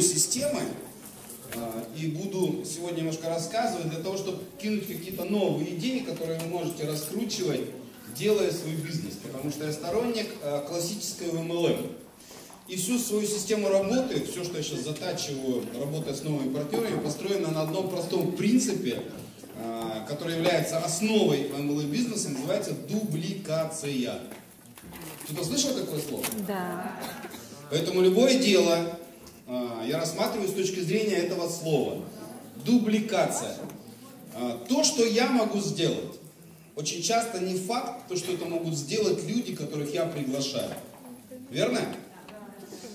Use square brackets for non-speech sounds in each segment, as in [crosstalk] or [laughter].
системы а, и буду сегодня немножко рассказывать для того, чтобы кинуть какие-то новые идеи, которые вы можете раскручивать, делая свой бизнес. Потому что я сторонник а, классического MLM. И всю свою систему работы, все, что я сейчас затачиваю, работая с новыми партнерами, построено на одном простом принципе, а, который является основой MLM бизнеса, называется дубликация. Кто-то слышал такое слово? Да. Поэтому любое дело, я рассматриваю с точки зрения этого слова. Дубликация. А, то, что я могу сделать, очень часто не факт, то, что это могут сделать люди, которых я приглашаю. Верно?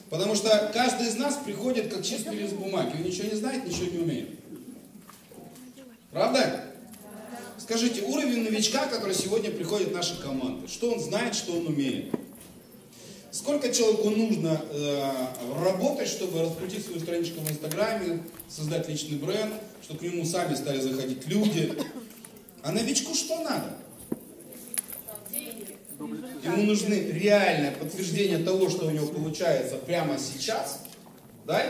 Потому что каждый из нас приходит как чистый лист бумаги. Он ничего не знает, ничего не умеет. Правда? Скажите, уровень новичка, который сегодня приходит в наши команды, что он знает, что он умеет? Сколько человеку нужно э, работать, чтобы раскрутить свою страничку в Инстаграме, создать личный бренд, чтобы к нему сами стали заходить люди? А новичку что надо? Ему нужны реальное подтверждение того, что у него получается прямо сейчас. Да?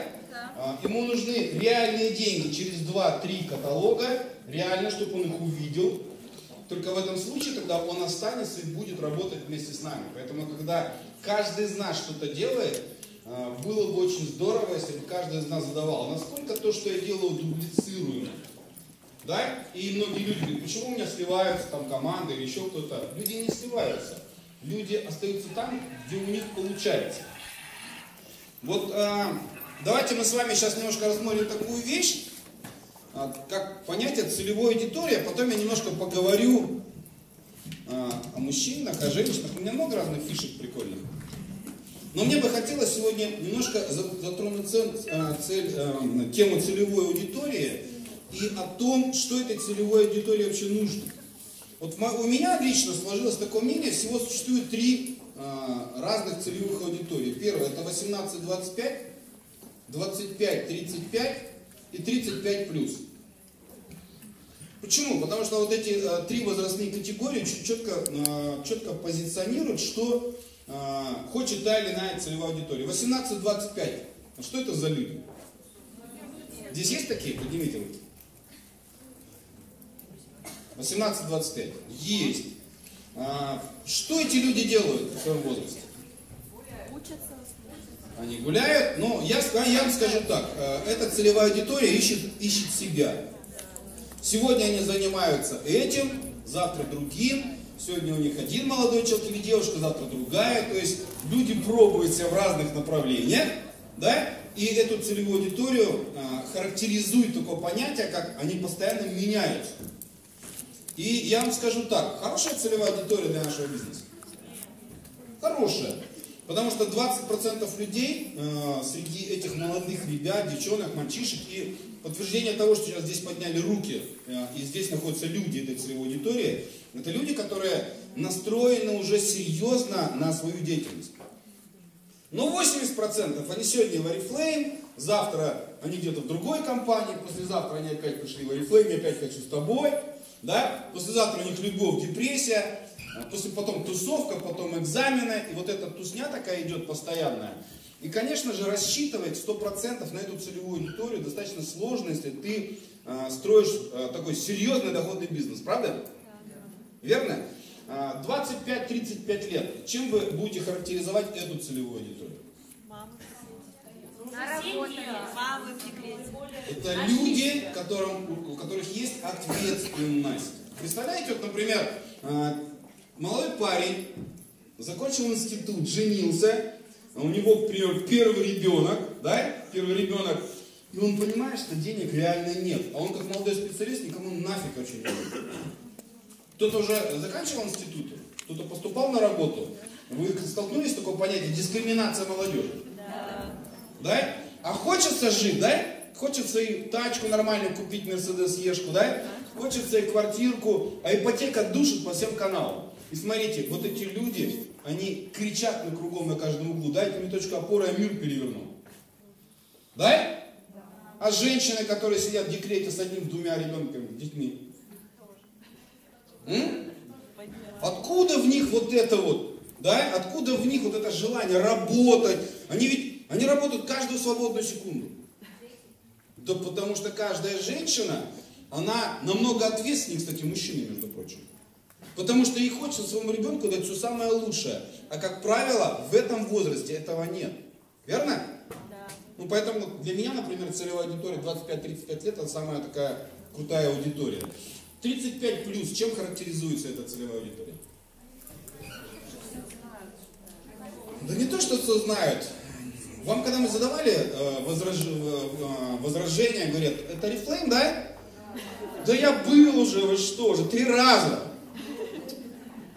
А, Ему нужны реальные деньги через 2-3 каталога, реально, чтобы он их увидел. Только в этом случае, когда он останется и будет работать вместе с нами. Поэтому, когда каждый из нас что-то делает, а, было бы очень здорово, если бы каждый из нас задавал, насколько то, что я делаю, дублицируемо. Да? И многие люди говорят, почему у меня сливаются там команды или еще кто-то. Люди не сливаются. Люди остаются там, где у них получается. Вот а, давайте мы с вами сейчас немножко рассмотрим такую вещь, а, как понятие целевой аудитории, а потом я немножко поговорю о мужчинах, о женщинах. У меня много разных фишек прикольных. Но мне бы хотелось сегодня немножко за- затронуть цель, а, цель, а, тему целевой аудитории и о том, что этой целевой аудитории вообще нужно. Вот у меня лично сложилось такое мнение, всего существует три а, разных целевых аудиторий. Первое это 18-25, 25-35 и 35 плюс. Почему? Потому что вот эти э, три возрастные категории чет- четко, э, четко позиционируют, что э, хочет та или иная целевая аудитория. 18-25. А Что это за люди? Здесь есть такие? Поднимите руки. 18-25. Есть. А, что эти люди делают в своем возрасте? Они гуляют, но я, я вам скажу так, эта целевая аудитория ищет, ищет себя. Сегодня они занимаются этим, завтра другим. Сегодня у них один молодой человек или девушка, завтра другая. То есть люди пробуют себя в разных направлениях, да? И эту целевую аудиторию а, характеризует такое понятие, как они постоянно меняются. И я вам скажу так, хорошая целевая аудитория для нашего бизнеса. Хорошая. Потому что 20% людей э, среди этих молодых ребят, девчонок, мальчишек, и подтверждение того, что сейчас здесь подняли руки, э, и здесь находятся люди этой целевой аудитории, это люди, которые настроены уже серьезно на свою деятельность. Но 80% они сегодня в Oriflame, завтра они где-то в другой компании, послезавтра они опять пришли в Oriflame, я опять хочу с тобой, да? послезавтра у них любовь, депрессия, а после потом тусовка, потом экзамены, и вот эта тусня такая идет постоянная. И, конечно же, рассчитывать 100% на эту целевую аудиторию достаточно сложно, если ты а, строишь а, такой серьезный доходный бизнес, правда? Верно? А, 25-35 лет. Чем вы будете характеризовать эту целевую аудиторию? Работе. Мамы в декрете. Это люди, которым, у которых есть ответственность. Представляете, вот, например, э, молодой парень закончил институт, женился, а у него, например, первый ребенок, да, первый ребенок, и он понимает, что денег реально нет. А он как молодой специалист никому нафиг очень не нужен. Кто-то уже заканчивал институт, кто-то поступал на работу. Вы столкнулись с такое понятие дискриминация молодежи? Да? А хочется жить, да? Хочется и тачку нормальную купить, Мерседес Ешку, да? Хочется и квартирку, а ипотека душит по всем каналам. И смотрите, вот эти люди, они кричат на кругом, на каждом углу, дайте мне точку опоры, я мир переверну. Да? А женщины, которые сидят в декрете с одним-двумя ребенками, детьми. М? Откуда в них вот это вот, да? Откуда в них вот это желание работать? Они ведь Они работают каждую свободную секунду. Да потому что каждая женщина, она намного ответственнее, кстати, мужчины, между прочим. Потому что ей хочется своему ребенку дать все самое лучшее. А как правило, в этом возрасте этого нет. Верно? Да. Ну поэтому для меня, например, целевая аудитория 25-35 лет, это самая такая крутая аудитория. 35 плюс, чем характеризуется эта целевая аудитория? Да не то, что все знают. Вам когда мы задавали э, возраж... э, возражения, говорят, это рефлейм, да? Да я был уже, вы что же, три раза.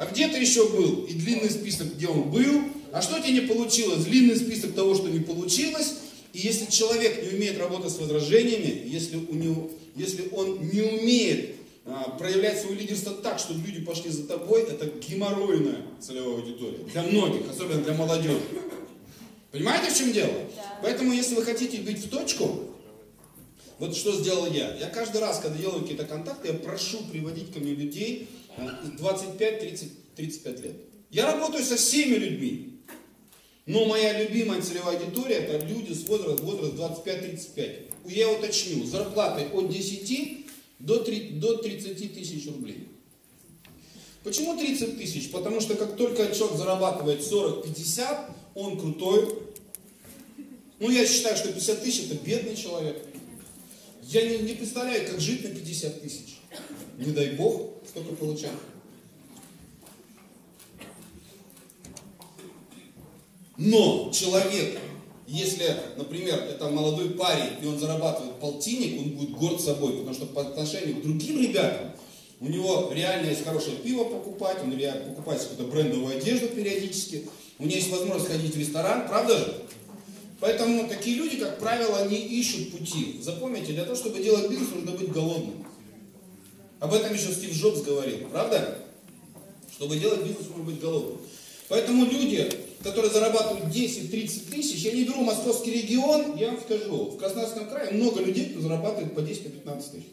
А где ты еще был? И длинный список, где он был. А что тебе не получилось? Длинный список того, что не получилось. И если человек не умеет работать с возражениями, если, у него, если он не умеет а, проявлять свое лидерство так, чтобы люди пошли за тобой, это геморройная целевая аудитория. Для многих, особенно для молодежи. Понимаете, в чем дело? Да. Поэтому, если вы хотите быть в точку, вот что сделал я. Я каждый раз, когда делаю какие-то контакты, я прошу приводить ко мне людей 25, 30, 35 лет. Я работаю со всеми людьми. Но моя любимая целевая аудитория это люди с возраста, возраст 25-35. Я уточню, зарплатой от 10 до 30 тысяч рублей. Почему 30 тысяч? Потому что как только человек зарабатывает 40-50, он крутой. Ну, я считаю, что 50 тысяч это бедный человек. Я не, не представляю, как жить на 50 тысяч. Не дай бог, столько получать. Но человек, если, например, это молодой парень, и он зарабатывает полтинник, он будет горд собой, потому что по отношению к другим ребятам, у него реально есть хорошее пиво покупать, он реально покупает какую-то брендовую одежду периодически, у него есть возможность ходить в ресторан, правда же? Поэтому такие люди, как правило, не ищут пути. Запомните, для того, чтобы делать бизнес, нужно быть голодным. Об этом еще Стив Джобс говорил, правда? Чтобы делать бизнес, нужно быть голодным. Поэтому люди, которые зарабатывают 10-30 тысяч, я не беру московский регион, я вам скажу, в Краснодарском крае много людей, кто зарабатывает по 10-15 тысяч.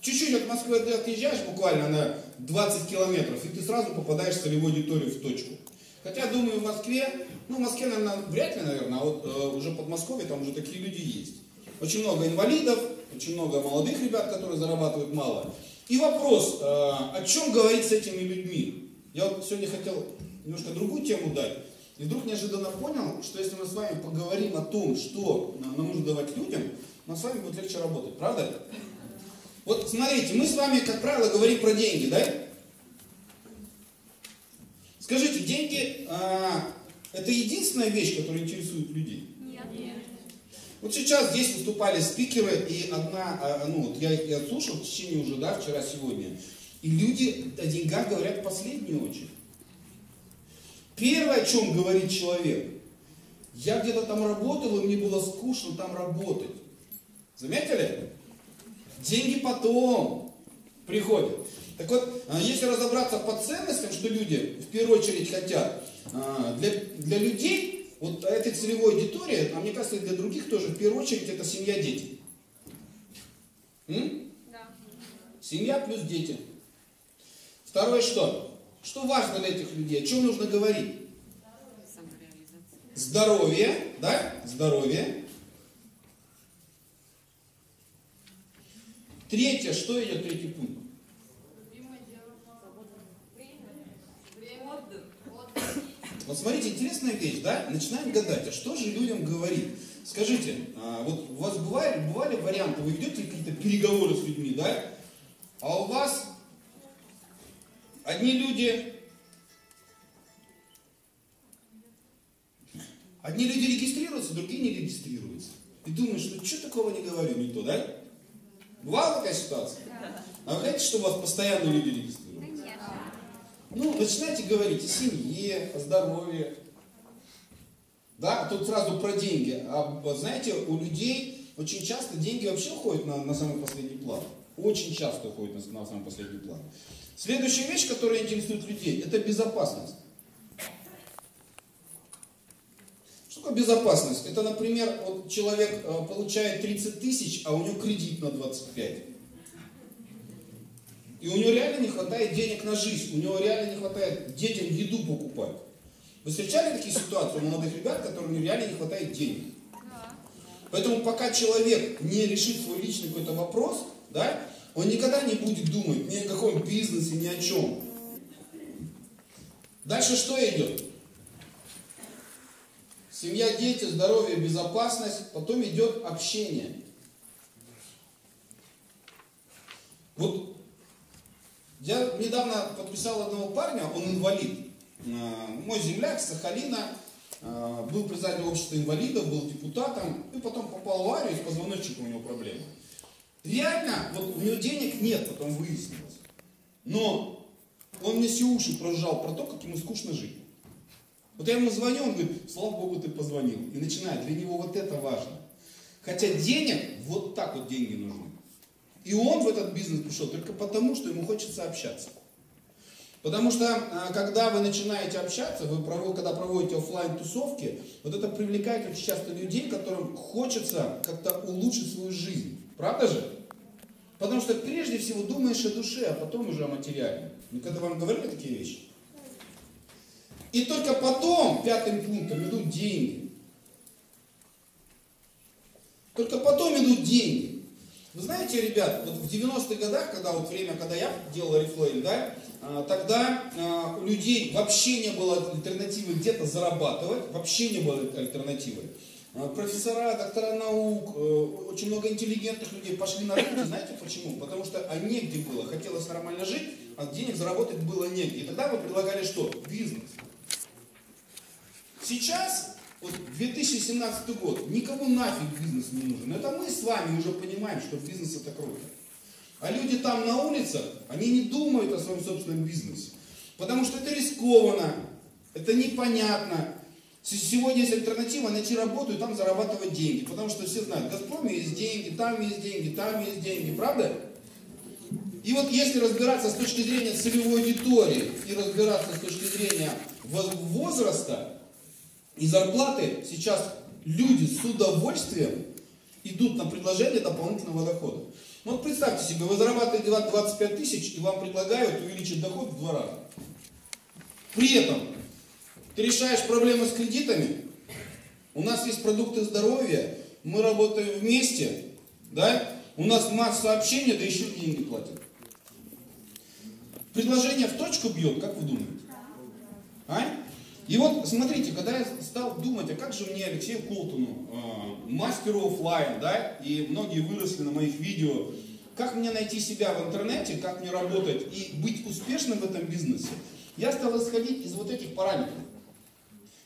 Чуть-чуть от Москвы отъезжаешь буквально на 20 километров, и ты сразу попадаешь в целевую аудиторию в точку. Хотя, думаю, в Москве, ну, в Москве, наверное, вряд ли, наверное, а вот э, уже под Москвой там уже такие люди есть. Очень много инвалидов, очень много молодых ребят, которые зарабатывают мало. И вопрос, э, о чем говорить с этими людьми? Я вот сегодня хотел немножко другую тему дать. И вдруг неожиданно понял, что если мы с вами поговорим о том, что нам нужно давать людям, нам с вами будет легче работать, правда? Вот смотрите, мы с вами, как правило, говорим про деньги, да? Скажите, деньги а, это единственная вещь, которая интересует людей? Вот сейчас здесь выступали спикеры, и одна, а, ну вот я их я слушал в течение уже, да, вчера, сегодня. И люди о деньгах говорят в последнюю очередь. Первое, о чем говорит человек, я где-то там работал, и мне было скучно там работать. Заметили? Деньги потом приходят. Так вот, а, если разобраться по ценностям, что люди в первую очередь хотят, а, для, для людей, вот этой целевой аудитории, а мне кажется, для других тоже, в первую очередь, это семья, дети. М? Да. Семья плюс дети. Второе что? Что важно для этих людей? О чем нужно говорить? Здоровье, да? Здоровье. Третье, что идет третий пункт? Вот смотрите, интересная вещь, да? Начинаем гадать, а что же людям говорить? Скажите, а, вот у вас бывали, бывали варианты, вы ведете какие-то переговоры с людьми, да? А у вас одни люди, одни люди регистрируются, другие не регистрируются. И думаешь, что что такого не говорю, не то, да? Бывала такая ситуация? А вы хотите, чтобы у вас постоянно люди регистрируются? Ну, начинайте говорить о семье, о здоровье. Да, тут сразу про деньги. А знаете, у людей очень часто деньги вообще уходят на, на самый последний план. Очень часто уходят на, на самый последний план. Следующая вещь, которая интересует людей, это безопасность. Что такое безопасность? Это, например, вот человек э, получает 30 тысяч, а у него кредит на 25. И у него реально не хватает денег на жизнь, у него реально не хватает детям еду покупать. Вы встречали такие ситуации у молодых ребят, которым реально не хватает денег? Поэтому пока человек не решит свой личный какой-то вопрос, да, он никогда не будет думать ни о каком бизнесе, ни о чем. Дальше что идет? Семья, дети, здоровье, безопасность. Потом идет общение. Вот я недавно подписал одного парня, он инвалид. А, мой земляк Сахалина а, был председателем общества инвалидов, был депутатом, и потом попал в аварию, с позвоночником у него проблемы. Реально, вот у него денег нет, потом выяснилось. Но он мне все уши прожал про то, как ему скучно жить. Вот я ему звоню, он говорит, слава Богу, ты позвонил. И начинает, для него вот это важно. Хотя денег, вот так вот деньги нужны. И он в этот бизнес пришел только потому, что ему хочется общаться. Потому что, а, когда вы начинаете общаться, вы когда проводите офлайн тусовки вот это привлекает очень часто людей, которым хочется как-то улучшить свою жизнь. Правда же? Потому что прежде всего думаешь о душе, а потом уже о материальном. Никогда вам говорили такие вещи? И только потом, пятым пунктом, идут деньги. Только потом идут деньги. Вы знаете, ребят, вот в 90-х годах, когда вот время, когда я делал Oriflame, да, а, тогда а, у людей вообще не было альтернативы где-то зарабатывать, вообще не было альтернативы. А, профессора, доктора наук, э, очень много интеллигентных людей пошли на рынок. Знаете почему? Потому что а негде было. Хотелось нормально жить, а денег заработать было негде. И тогда мы предлагали что? Бизнес. Сейчас, вот 2017 год, никому нафиг бизнес не нужен. Это мы с вами уже понимаем, что бизнес это круто. А люди там на улицах, они не думают о своем собственном бизнесе. Потому что это рискованно, это непонятно. Сегодня есть альтернатива найти работу и там зарабатывать деньги. Потому что все знают, в Газпроме есть деньги, там есть деньги, там есть деньги. Правда? И вот если разбираться с точки зрения целевой аудитории и разбираться с точки зрения возраста и зарплаты, сейчас люди с удовольствием идут на предложение дополнительного дохода. Ну вот представьте себе, вы зарабатываете 25 тысяч, и вам предлагают увеличить доход в два раза. При этом ты решаешь проблемы с кредитами, у нас есть продукты здоровья, мы работаем вместе, да? у нас масса общения, да еще деньги платят. Предложение в точку бьет, как вы думаете? А? И вот смотрите, когда я стал думать, а как же мне Алексею Колтону, э, мастеру офлайн, да, и многие выросли на моих видео, как мне найти себя в интернете, как мне работать и быть успешным в этом бизнесе, я стал исходить из вот этих параметров.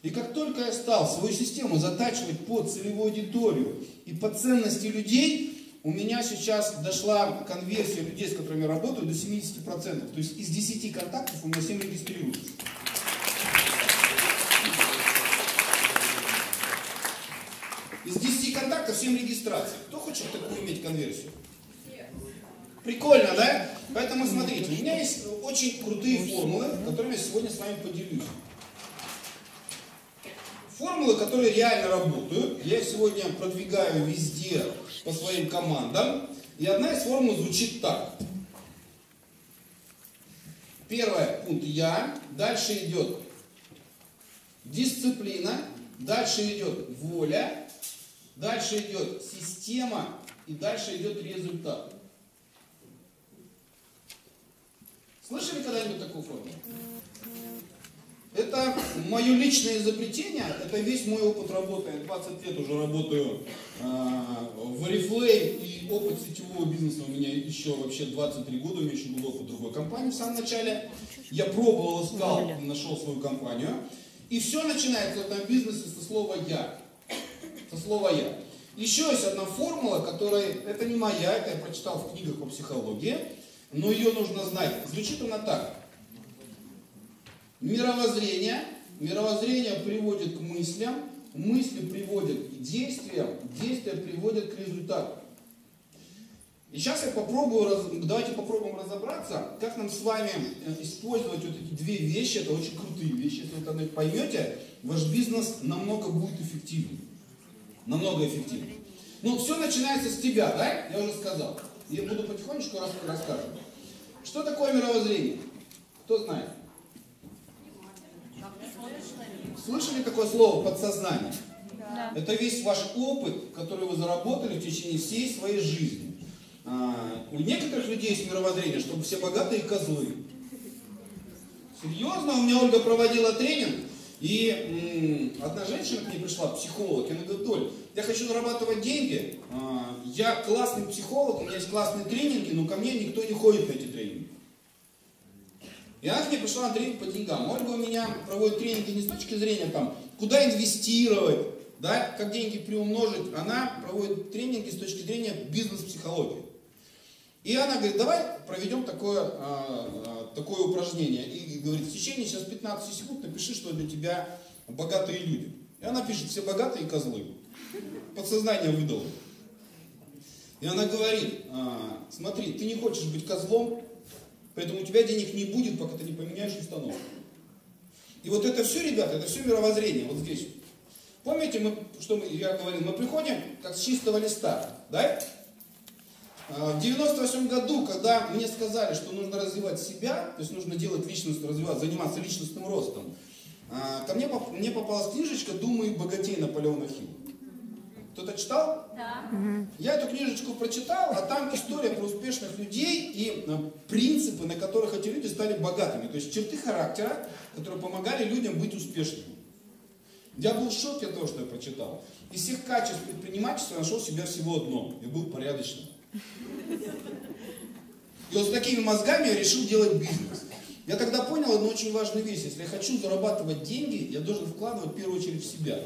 И как только я стал свою систему затачивать под целевую аудиторию и по ценности людей, у меня сейчас дошла конверсия людей, с которыми я работаю, до 70%. То есть из 10 контактов у меня 7 регистрируются. Из 10 контактов 7 регистраций. Кто хочет такую иметь конверсию? Прикольно, да? Поэтому смотрите, у меня есть очень крутые формулы, которыми я сегодня с вами поделюсь. Формулы, которые реально работают, я сегодня продвигаю везде по своим командам. И одна из формул звучит так. Первое, пункт «я», дальше идет дисциплина, дальше идет воля, Дальше идет система и дальше идет результат. Слышали когда-нибудь такую формулу? Это мое личное изобретение, это весь мой опыт работы. Я 20 лет уже работаю э, в Oriflame, и опыт сетевого бизнеса у меня еще вообще 23 года, у меня еще был опыт другой компании в самом начале. Я пробовал, искал, нашел свою компанию. И все начинается в этом бизнесе со слова «я» со слова «я». Еще есть одна формула, которая, это не моя, это я прочитал в книгах по психологии, но ее нужно знать. Звучит она так. Мировоззрение, мировоззрение приводит к мыслям, мысли приводят к действиям, действия приводят к результату. И сейчас я попробую, давайте попробуем разобраться, как нам с вами э, использовать вот эти две вещи, это очень крутые вещи, если вы это поймете, ваш бизнес намного будет эффективнее намного эффективнее. Ну, все начинается с тебя, да? Я уже сказал. Я буду потихонечку рассказывать. Что такое мировоззрение? Кто знает? слышали такое слово подсознание? Да. Это весь ваш опыт, который вы заработали в течение всей своей жизни. А, у некоторых людей есть мировоззрение, чтобы все богатые козлы. Серьезно, у меня Ольга проводила тренинг, и м, одна женщина к ней пришла, психолог, и она говорит, Оль, я хочу зарабатывать деньги, а, я классный психолог, у меня есть классные тренинги, но ко мне никто не ходит на эти тренинги. И она к ней пришла на тренинг по деньгам. Ольга у меня проводит тренинги не с точки зрения там, куда инвестировать, да, как деньги приумножить. Она проводит тренинги с точки зрения бизнес-психологии. И она говорит, давай проведем такое, а, а, такое упражнение. И говорит, в течение сейчас 15 секунд напиши, что для тебя богатые люди. И она пишет, все богатые козлы. Подсознание выдало. И она говорит, а, смотри, ты не хочешь быть козлом, поэтому у тебя денег не будет, пока ты не поменяешь установку. И вот это все, ребята, это все мировоззрение, вот здесь. Помните, мы, что мы, я говорил, мы приходим как с чистого листа, да? А, В 98 году, когда мне сказали, что нужно развивать себя, то есть нужно делать личность, развивать, заниматься личностным ростом, а, ко мне, мне попалась книжечка «Думай богатей» Наполеона Хилла. Кто-то читал? Да. Я эту книжечку прочитал, а там история про успешных людей и э, принципы, на которых эти люди стали богатыми. То есть черты характера, которые помогали людям быть успешными. Я был в шоке от того, что я прочитал. Из всех качеств предпринимательства я нашел в себе всего одно. Я был порядочным. И вот с такими мозгами я решил делать бизнес. Я тогда понял одну очень важную вещь. Если я хочу зарабатывать деньги, я должен вкладывать в первую очередь в себя.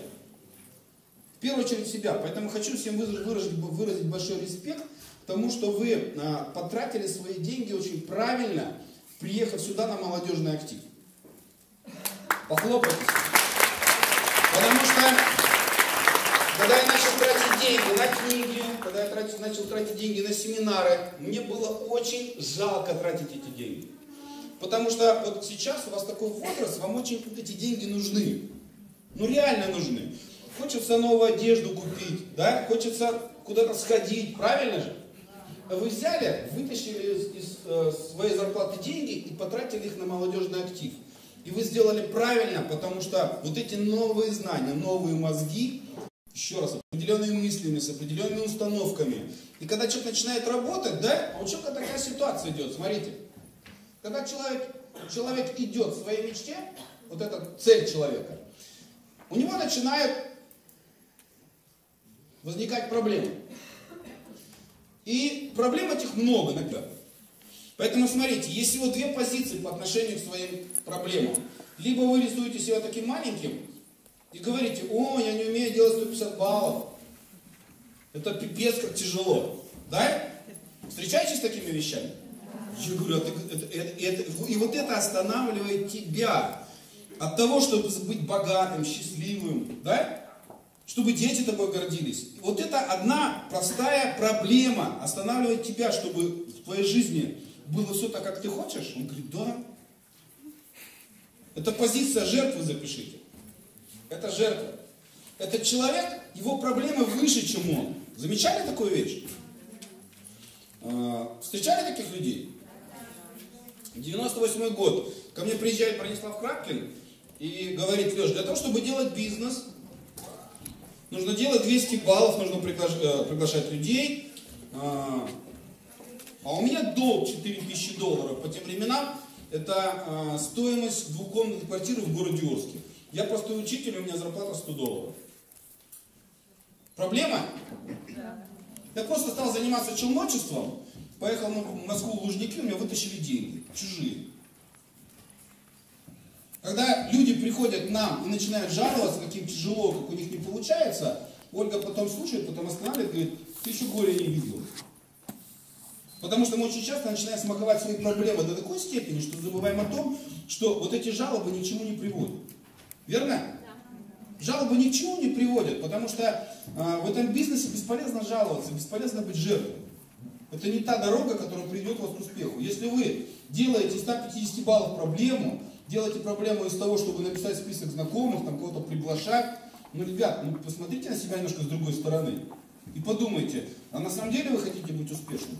В первую очередь в себя. Поэтому хочу всем выразить, выразить, большой респект тому, что вы а, потратили свои деньги очень правильно, приехав сюда на молодежный актив. Похлопайте. Потому что, когда я начал тратить деньги на книги, когда я тратил- начал тратить деньги на семинары, мне было очень жалко тратить эти деньги. Потому что вот сейчас у вас такой возраст, вам очень эти деньги нужны. Ну реально нужны. Хочется новую одежду купить, да? Хочется куда-то сходить, правильно же? Вы взяли, вытащили из, из, э, своей зарплаты деньги и потратили их на молодежный актив. И вы сделали правильно, потому что вот эти новые знания, новые мозги, еще раз, определенными мыслями, с определенными установками. И когда человек начинает работать, да, а у человека такая ситуация идет, смотрите. Когда человек, человек идет к своей мечте, вот эта цель человека, у него начинают возникать проблемы. И проблем этих много иногда. Поэтому смотрите, есть всего две позиции по отношению к своим проблемам. Либо вы рисуете себя таким маленьким и говорите, о, я не умею делать 150 баллов. Это пипец как тяжело. Да? Встречаетесь с такими вещами? Я говорю, а ты- это- это- это- и вот это останавливает тебя от того, чтобы быть богатым, счастливым, да? Чтобы дети тобой гордились. Вот это одна простая проблема останавливает тебя, чтобы в твоей жизни было все так, как ты хочешь. Он говорит, да. Это позиция жертвы, запишите. Это жертва. Этот человек, его проблемы выше, чем он. Замечали такую вещь? А, Встречали таких людей? 98 год. Ко мне приезжает Бронислав Крапкин и говорит, Леш, для того, чтобы делать бизнес, нужно делать 200 баллов, нужно э, приглашать людей. А а у меня долг 4000 долларов по тем временам. Это а, стоимость двухкомнатной квартиры в городе Орске. Я простой учитель, у меня зарплата 100 долларов. Проблема? Я просто стал заниматься челночеством, поехал в Москву в Лужники, у меня вытащили деньги, чужие. Когда люди приходят к нам и начинают жаловаться, как им тяжело, как у них не получается, Ольга потом слушает, потом останавливает, говорит, ты еще горе не видел. Потому что мы очень часто начинаем смаковать свои проблемы до такой степени, что забываем о том, что вот эти жалобы ни к чему не приводят. Верно? Жалобы ни к чему не приводят, потому что а, в этом бизнесе бесполезно жаловаться, бесполезно быть жертвой. Это не та дорога, которая приведет вас к успеху. Если вы делаете из 150 баллов проблему, делаете проблему из того, чтобы написать список знакомых, там кого-то приглашать, ну, ребят, ну посмотрите на себя немножко с другой стороны. И подумайте, а на самом деле вы хотите быть успешным?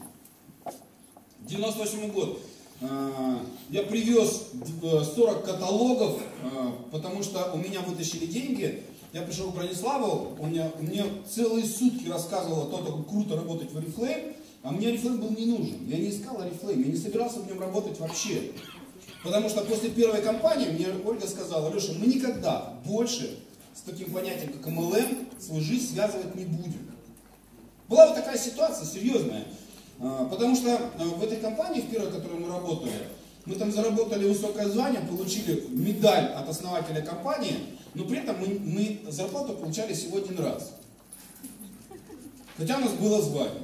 98 год. А, я привез 40 каталогов, а, потому что у меня вытащили деньги. Я пришел к Брониславу, он мне, мне целые сутки рассказывал о том, как круто работать в Oriflame, а мне Oriflame был не нужен. Я не искал Oriflame, я не собирался в нем работать вообще. Потому что после первой кампании мне Ольга сказала, Леша, мы никогда больше с таким понятием, как MLM, свою жизнь связывать не будем. Была вот такая ситуация серьезная. А, потому что а, в этой компании, в первой, в которой мы работали, мы там заработали высокое звание, получили медаль от основателя компании, но при этом мы, мы зарплату получали всего один раз. Хотя у нас было звание.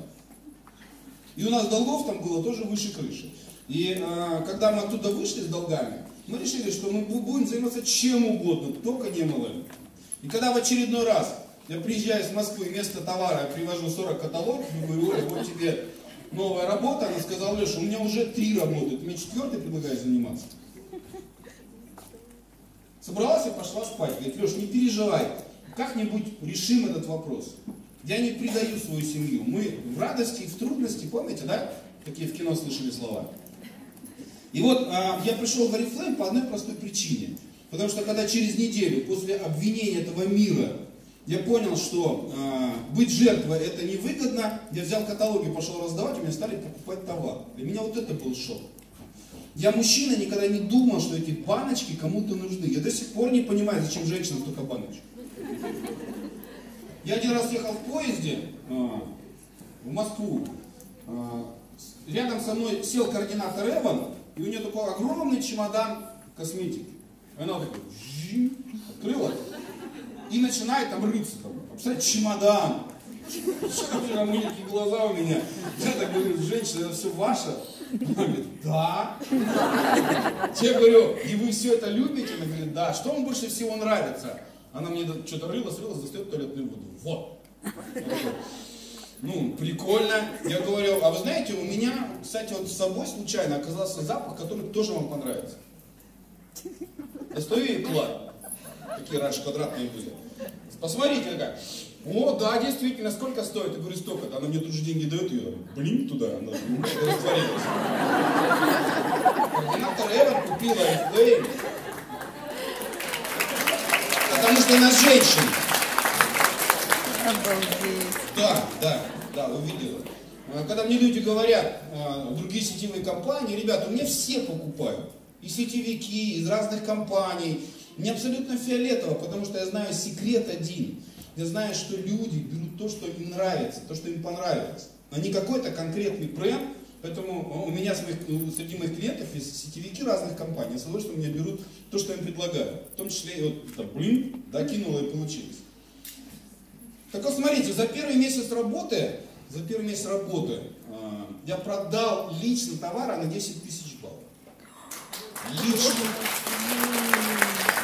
И у нас долгов там было тоже выше крыши. И э, когда мы оттуда вышли с долгами, мы решили, что мы будем заниматься чем угодно, только не MLM. И когда в очередной раз я приезжаю с Москвы, вместо товара я привожу 40 каталогов, и говорю, Оля, вот тебе новая работа. Она сказала, Леша, у меня уже три работают, мне четвертый предлагаешь заниматься. Собралась и пошла спать. Говорит, Леш, не переживай, как-нибудь решим этот вопрос. Я не предаю свою семью. Мы в радости и в трудности, помните, да? Такие в кино слышали слова. И вот а, я пришел в Oriflame по одной простой причине. Потому что когда через неделю после обвинения этого мира я понял, что э, быть жертвой это невыгодно, я взял каталоги, пошел раздавать, у меня стали покупать товар. Для меня вот это был шок. Я мужчина, никогда не думал, что эти баночки кому-то нужны. Я до сих пор не понимаю, зачем женщинам столько баночек. Я один раз ехал в поезде э, в Москву. Э, рядом со мной сел координатор Эван, и у нее такой огромный чемодан косметики. И она такая, открыла, и начинает там рыться. Там, представляете, чемодан. Там такие глаза у меня. Я так говорю, женщина, это все ваше? Она говорит, да. Я говорю, и вы все это любите? Она говорит, да. Что вам больше всего нравится? Она мне что-то рылась, рылась, достает туалетную воду. Вот. Ну, прикольно. Я говорю, а вы знаете, у меня, кстати, вот с собой случайно оказался запах, который тоже вам понравится. Достаю и клад такие раньше квадратные были. Посмотрите, такая, о, да, действительно, сколько стоит? Я говорю, столько-то. Она мне тут же деньги дает, я блин, туда, она растворилась. Координатор Эвер купила Эйфлейм. Потому что она женщина. Обалдеть. Да, да, да, увидела. А, когда мне люди говорят, а, другие сетевые компании, ребята, у меня все покупают. И сетевики из разных компаний, мне абсолютно фиолетово, потому что я знаю секрет один. Я знаю, что люди берут то, что им нравится, то, что им понравилось. А не какой-то конкретный бренд. Поэтому у меня среди моих клиентов есть сетевики разных компаний. С удовольствием меня берут то, что им предлагаю. В том числе, вот, там, блин, докинуло и получилось. Так вот, смотрите, за первый месяц работы, за первый месяц работы э, я продал лично товара на 10 тысяч баллов. Лично.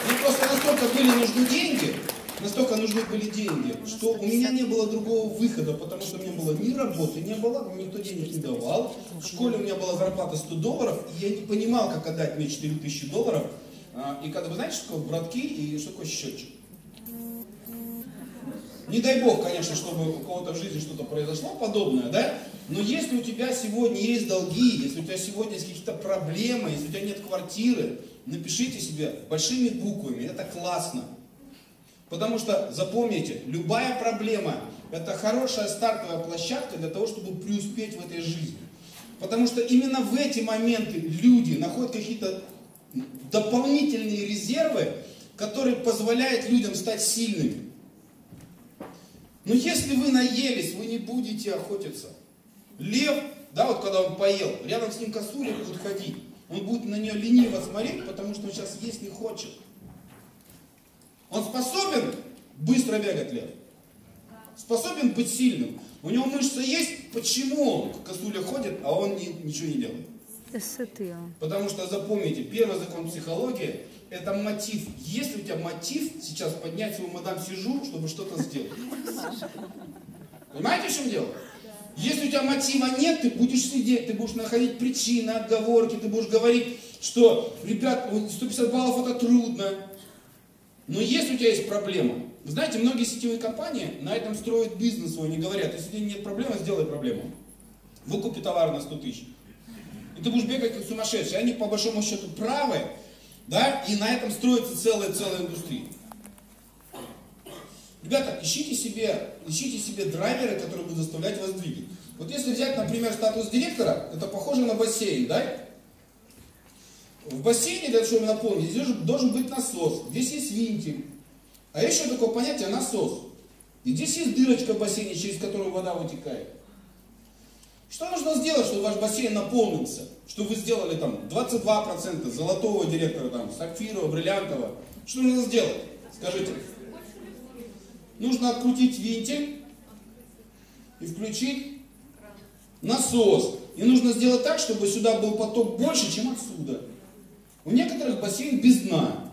Мне просто настолько были нужны деньги, настолько нужны были деньги, что у меня не было другого выхода, потому что у меня было ни работы, не было, никто денег не давал. В школе у меня была зарплата 100 долларов, и я не понимал, как отдать мне 4000 долларов. А, и когда вы знаете, что такое братки и что такое счетчик? Не дай бог, конечно, чтобы у кого-то в жизни что-то произошло подобное, да? Но если у тебя сегодня есть долги, если у тебя сегодня есть какие-то проблемы, если у тебя нет квартиры, напишите себе большими буквами, это классно. Потому что, запомните, любая проблема – это хорошая стартовая площадка для того, чтобы преуспеть в этой жизни. Потому что именно в эти моменты люди находят какие-то дополнительные резервы, которые позволяют людям стать сильными. Но если вы наелись, вы не будете охотиться. Лев, да, вот когда он поел, рядом с ним косуля будет ходить. Он будет на нее лениво смотреть, потому что он сейчас есть не хочет. Он способен быстро бегать лев. Способен быть сильным. У него мышцы есть, почему он косуля ходит, а он не, ничего не делает? Потому что запомните, первый закон психологии – это мотив. Если у тебя мотив сейчас поднять свою мадам сижу, чтобы что-то сделать. Понимаете, в чем дело? Если у тебя мотива нет, ты будешь сидеть, ты будешь находить причины, отговорки, ты будешь говорить, что, ребят, 150 баллов это трудно. Но если у тебя есть проблема, знаете, многие сетевые компании на этом строят бизнес свой, они говорят, если у тебя нет проблемы, сделай проблему. Выкупи товар на 100 тысяч. И ты будешь бегать как сумасшедший. Они по большому счету правы, да, и на этом строится целая, целая индустрия. Ребята, ищите себе, ищите себе драйверы, которые будут заставлять вас двигать. Вот если взять, например, статус директора, это похоже на бассейн, да? В бассейне, для того, чтобы наполнить, здесь должен быть насос. Здесь есть винтик. А еще такое понятие насос. И здесь есть дырочка в бассейне, через которую вода вытекает. Что нужно сделать, чтобы ваш бассейн наполнился? Чтобы вы сделали там 22% золотого директора, там, сапфирового, бриллиантового. Что нужно сделать? Скажите. Нужно открутить винтик и включить насос. И нужно сделать так, чтобы сюда был поток больше, чем отсюда. У некоторых бассейн без дна.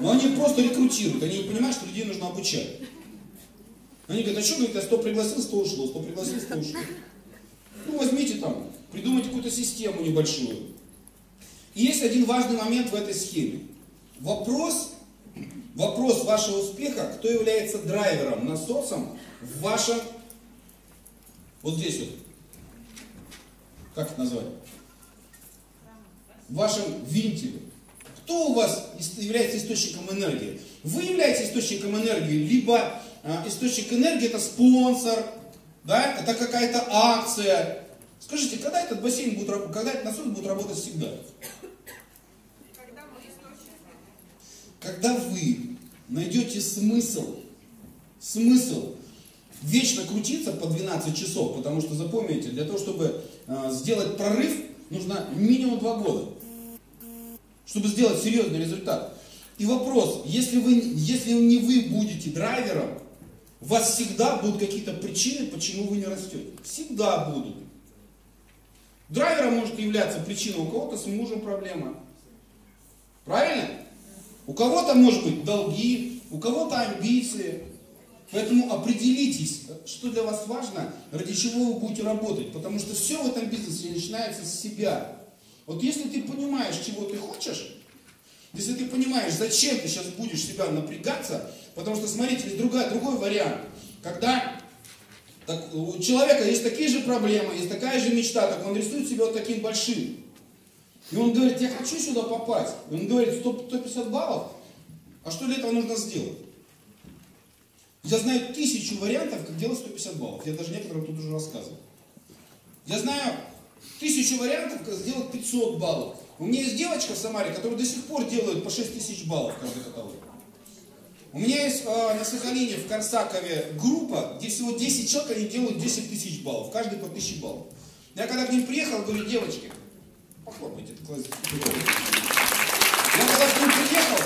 Но они просто рекрутируют, они не понимают, что людей нужно обучать. Они говорят, а что, говорит, я 100 пригласил, 100 ушло, 100 пригласил, 100 ушло. Ну, возьмите там, придумайте какую-то систему небольшую. И есть один важный момент в этой схеме. Вопрос, вопрос вашего успеха, кто является драйвером, насосом в вашем, вот здесь вот, как это назвать? В вашем винтеле. Кто у вас является источником энергии? Вы являетесь источником энергии, либо источник энергии это спонсор, да, это какая-то акция. Скажите, когда этот бассейн будет, когда этот насос будет работать всегда? Когда вы найдете смысл, смысл вечно крутиться по 12 часов, потому что запомните, для того, чтобы э, сделать прорыв, нужно минимум 2 года чтобы сделать серьезный результат. И вопрос, если, вы, если не вы будете драйвером, у вас всегда будут какие-то причины, почему вы не растете. Всегда будут. Драйвером может являться причина у кого-то с мужем проблема. Правильно? У кого-то может быть долги, у кого-то амбиции. Поэтому определитесь, что для вас важно, ради чего вы будете работать. Потому что все в этом бизнесе начинается с себя. Вот если ты понимаешь, чего ты хочешь, если ты понимаешь, зачем ты сейчас будешь себя напрягаться, потому что, смотрите, есть другая, другой вариант, когда так, у человека есть такие же проблемы, есть такая же мечта, так он рисует себя вот таким большим. И он говорит, я хочу сюда попасть. И он говорит, 100, 150 баллов, а что для этого нужно сделать? Я знаю тысячу вариантов, как делать 150 баллов. Я даже некоторым тут уже рассказывал. Я знаю Тысячу вариантов, как сделать 500 баллов. У меня есть девочка в Самаре, которая до сих пор делает по 6 тысяч баллов каждый каталог. У меня есть э, на Сахалине, в Корсакове группа, где всего 10 человек, они делают 10 тысяч баллов, каждый по 1000 баллов. Я когда к ним приехал, говорю, девочки, похлопайте, это класс. Я когда к ним приехал,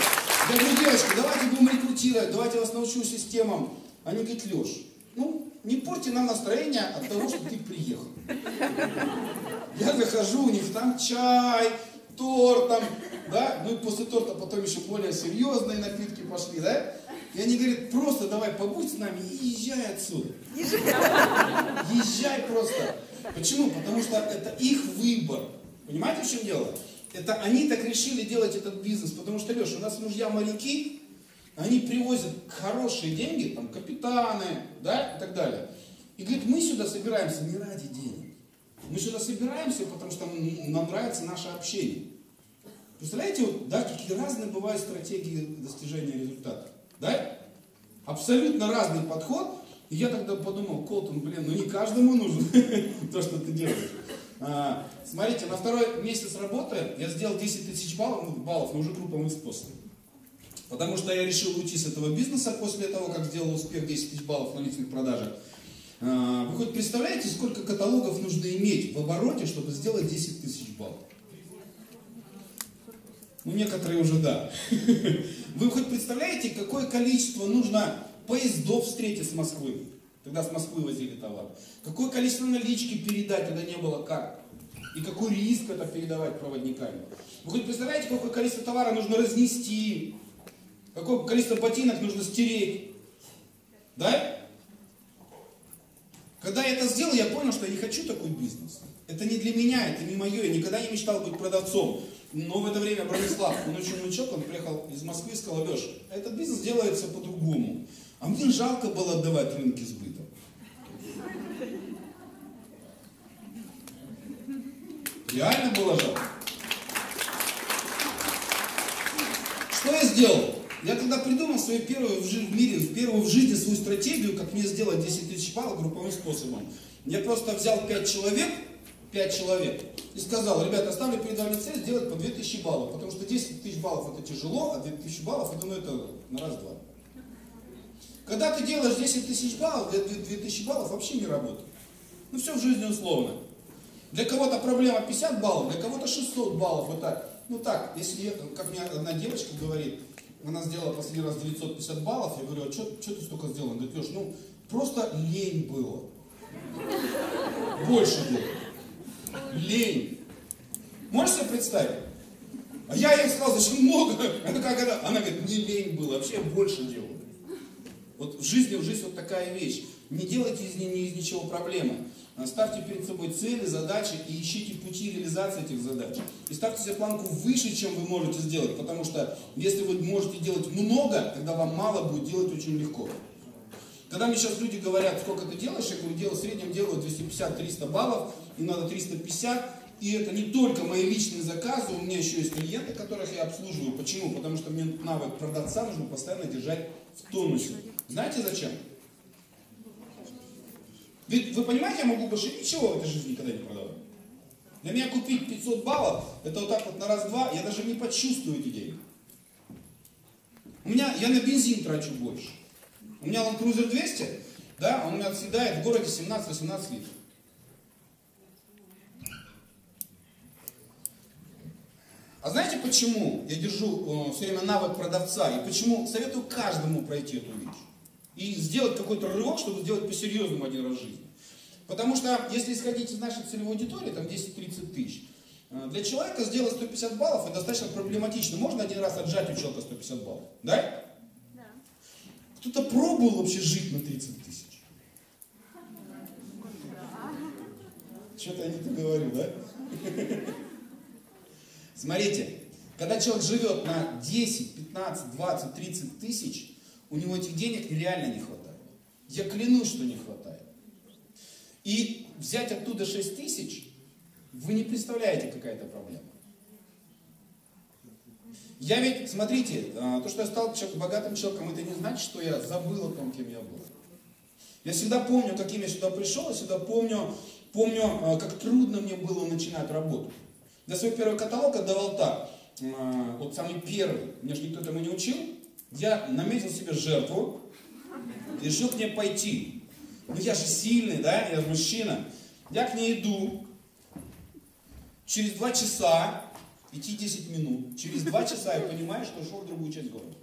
я говорю, девочки, давайте будем рекрутировать, давайте я вас научу системам. Они говорят, Леш, ну, не порти нам настроение от того, что ты приехал. Я захожу, у них там чай, торт там, да, ну и после торта потом еще более серьезные напитки пошли, да? И они говорят, просто давай побудь с нами и езжай отсюда. Езжай просто. Почему? Потому что это их выбор. Понимаете, в чем дело? Это они так решили делать этот бизнес, потому что, Леша, у нас мужья моряки, они привозят хорошие деньги, там, капитаны, да, и так далее. И говорит, мы сюда собираемся не ради денег. Мы сюда собираемся, потому что нам нравится наше общение. Представляете, вот, да, какие разные бывают стратегии достижения результата. Да? Абсолютно разный подход. И я тогда подумал, Колтон, блин, ну не каждому нужно [laughs] то, что ты делаешь. А, смотрите, на второй месяц работы я сделал 10 тысяч баллов, баллов, но уже групповым способом. Потому что я решил уйти с этого бизнеса после того, как сделал успех 10 тысяч баллов на личных продажах. А, вы хоть представляете, сколько каталогов нужно иметь в обороте, чтобы сделать 10 тысяч баллов? Ну, некоторые уже да. [laughs] Вы хоть представляете, какое количество нужно поездов встретить с Москвы? Когда с Москвы возили товар. Какое количество налички передать, когда не было как? И какой риск это передавать проводниками? Вы хоть представляете, какое количество товара нужно разнести? Какое количество ботинок нужно стереть? Да? Когда я это сделал, я понял, что я не хочу такой бизнес. Это не для меня, это не мое. Я никогда не мечтал быть продавцом. Но в это время Бронислав, он очень умный он приехал из Москвы и сказал, Леша, этот бизнес делается по-другому. А мне жалко было отдавать рынки сбыта. Реально было жалко. Что я сделал? Я тогда придумал свою первую в мире, первую в жизни свою стратегию, как мне сделать 10 тысяч баллов групповым способом. Я просто взял 5 человек, 5 человек, и сказал, ребята, оставлю перед вами цель сделать по 2000 баллов, потому что 10 тысяч баллов это тяжело, а 2000 баллов, я думаю, это на раз-два. Когда ты делаешь 10 тысяч баллов, 2000 баллов вообще не работает. Ну все в жизни условно. Для кого-то проблема 50 баллов, для кого-то 600 баллов. Это, ну так, если, я, как мне одна девочка говорит, она сделала последний раз 950 баллов, я говорю, а что ты столько сделал? Она говорит, ну просто лень было. Больше делать. Лень. Можешь себе представить? А я ей сказал, зачем много? Она, как это? она говорит, не лень было, вообще больше делал. Вот в жизни, в жизни вот такая вещь. Не делайте из, ни из ничего проблемы. А ставьте перед собой цели, задачи и ищите пути реализации этих задач. И ставьте себе планку выше, чем вы можете сделать. Потому что если вы можете делать много, тогда вам мало будет делать очень легко. Когда мне сейчас люди говорят, сколько ты делаешь, я говорю, делаю, в среднем делаю 250-300 баллов, и надо 350, и это не только мои личные заказы, у меня еще есть клиенты, которых я обслуживаю. Почему? Потому что мне навык продавца нужно постоянно держать в тонусе. Знаете зачем? Ведь вы понимаете, я могу больше ничего в этой жизни никогда не продавать. Для меня купить 500 баллов, это вот так вот на раз-два, я даже не почувствую эти деньги. У меня, я на бензин трачу больше. У меня Land Cruiser 200, да, он у меня съедает в городе 17-18 литров. А знаете почему я держу э, все время навык продавца и почему советую каждому пройти эту вещь? И сделать какой-то рывок, чтобы сделать по-серьезному один раз в жизни. Потому что если исходить из нашей целевой аудитории, там 10-30 тысяч, э, для человека сделать 150 баллов это достаточно проблематично. Можно один раз отжать у человека 150 баллов, да? Кто-то пробовал вообще жить на 30 тысяч? Что-то я не то говорю, да? Смотрите, когда человек живет на 10, 15, 20, 30 тысяч, у него этих денег реально не хватает. Я клянусь, что не хватает. И взять оттуда 6 тысяч, вы не представляете, какая это проблема. Я ведь, смотрите, а, то, что я стал богатым человеком, это не значит, что я забыл о том, кем я был. Я всегда помню, каким я сюда пришел, я всегда помню, помню, а, как трудно мне было начинать работу. Я свой первый каталог отдавал так. А, вот самый первый, мне же никто этому не учил. Я наметил себе жертву решил к ней пойти. Ну я же сильный, да, я же мужчина. Я к ней иду. Через два часа, идти 10 минут, через два часа я понимаю, что шел в другую часть города.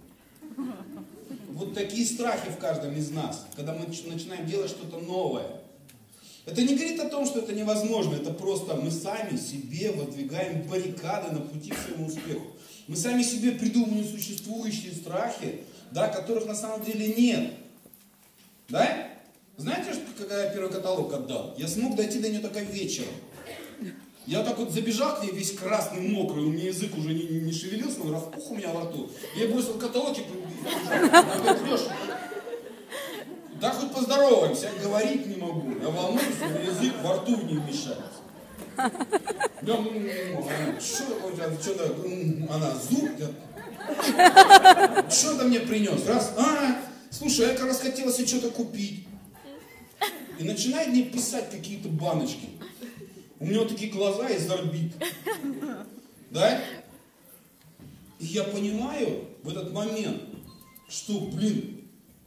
Вот такие страхи в каждом из нас, когда мы начинаем делать что-то новое. Это не говорит о том, что это невозможно, это просто мы сами себе выдвигаем баррикады на пути к своему успеху. Мы сами себе придумываем существующие страхи, да, которых на самом деле нет. Да? Знаете, когда я первый каталог отдал? Я смог дойти до нее только вечером. Я так вот забежал к ней весь красный, мокрый, у меня язык уже не, не шевелился, он распух у меня во рту. Я бросил каталог и. Она Леша, да хоть поздороваемся, я говорить не могу. Я волнуюсь, язык во рту не вмещается. Я, что, что-то, она зуб, [laughs] что-то мне принес. Раз, а, слушай, я как раз хотела себе что-то купить. И начинает мне писать какие-то баночки. У него такие глаза из орбит. [laughs] Да? И я понимаю в этот момент, что, блин,